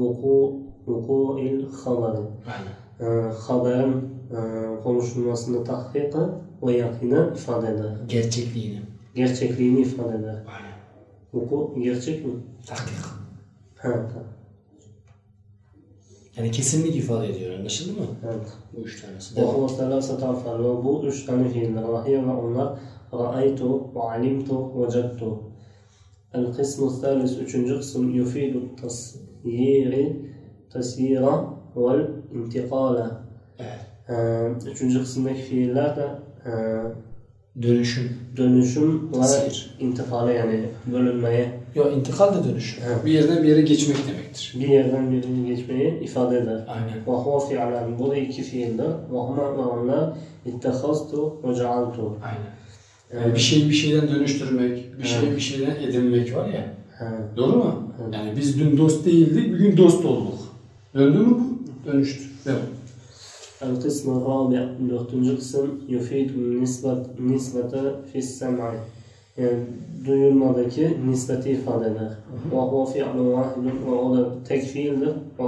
وقوع وقوع الخبر. أحنا. Ee, haberin e, konuşulmasında tahkika ve yakinen ifade eder. Gerçekliğini. Gerçekliğini ifade eder. Aynen. Vuku gerçek mi? Tahkik. Ha, tamam. Yani kesinlik ifade ediyor anlaşıldı mı? Evet. Bu üç tanesi. Devam. Ve bu üç tane fiil. Rahiye ve onlar ra'aytu ve alimtu ve cettu. El kısmı üçüncü kısım yufidu tasyiri tasyira vel intikala. Evet. Ee, üçüncü kısımdaki fiiller de dönüşüm. Dönüşüm ve intikale yani bölünmeye. Yok intikal da dönüşüm. Evet. Bir yerden bir yere geçmek demektir. Bir yerden bir yere geçmeyi ifade eder. Aynen. Ve huve fiilen. Bu da iki fiilde. Ve huma ve onlar ittehastu ve cealtu. Aynen. Yani bir şeyi bir şeyden dönüştürmek, bir şeyi bir şeyden edinmek var ya. Evet. Doğru mu? Evet. Yani biz dün dost değildik, bugün dost olduk. Döndü mü bu? Dönüştü. Devam. القسم الرابع dördüncü kısım يفيد النسبة نسبة في السمع yani duyulmadaki nispeti ifade eder. Ve huve fi'lun vahidun ve o da tek fiildir. Ve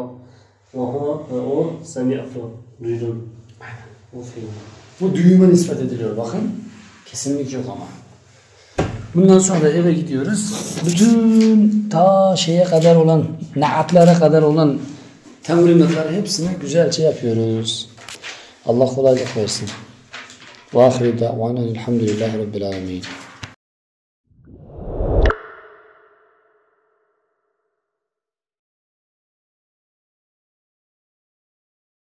ve huve ve o semi'tu duydum. O fiil. Bu düğüme nispet ediliyor bakın. Kesinlik yok ama. Bundan sonra eve gidiyoruz. Bütün ta şeye kadar olan, naatlara kadar olan temrinatları hepsini güzelce yapıyoruz. Allah kolaylık versin. Ve ahiru da'vana elhamdülillahi rabbil alemin.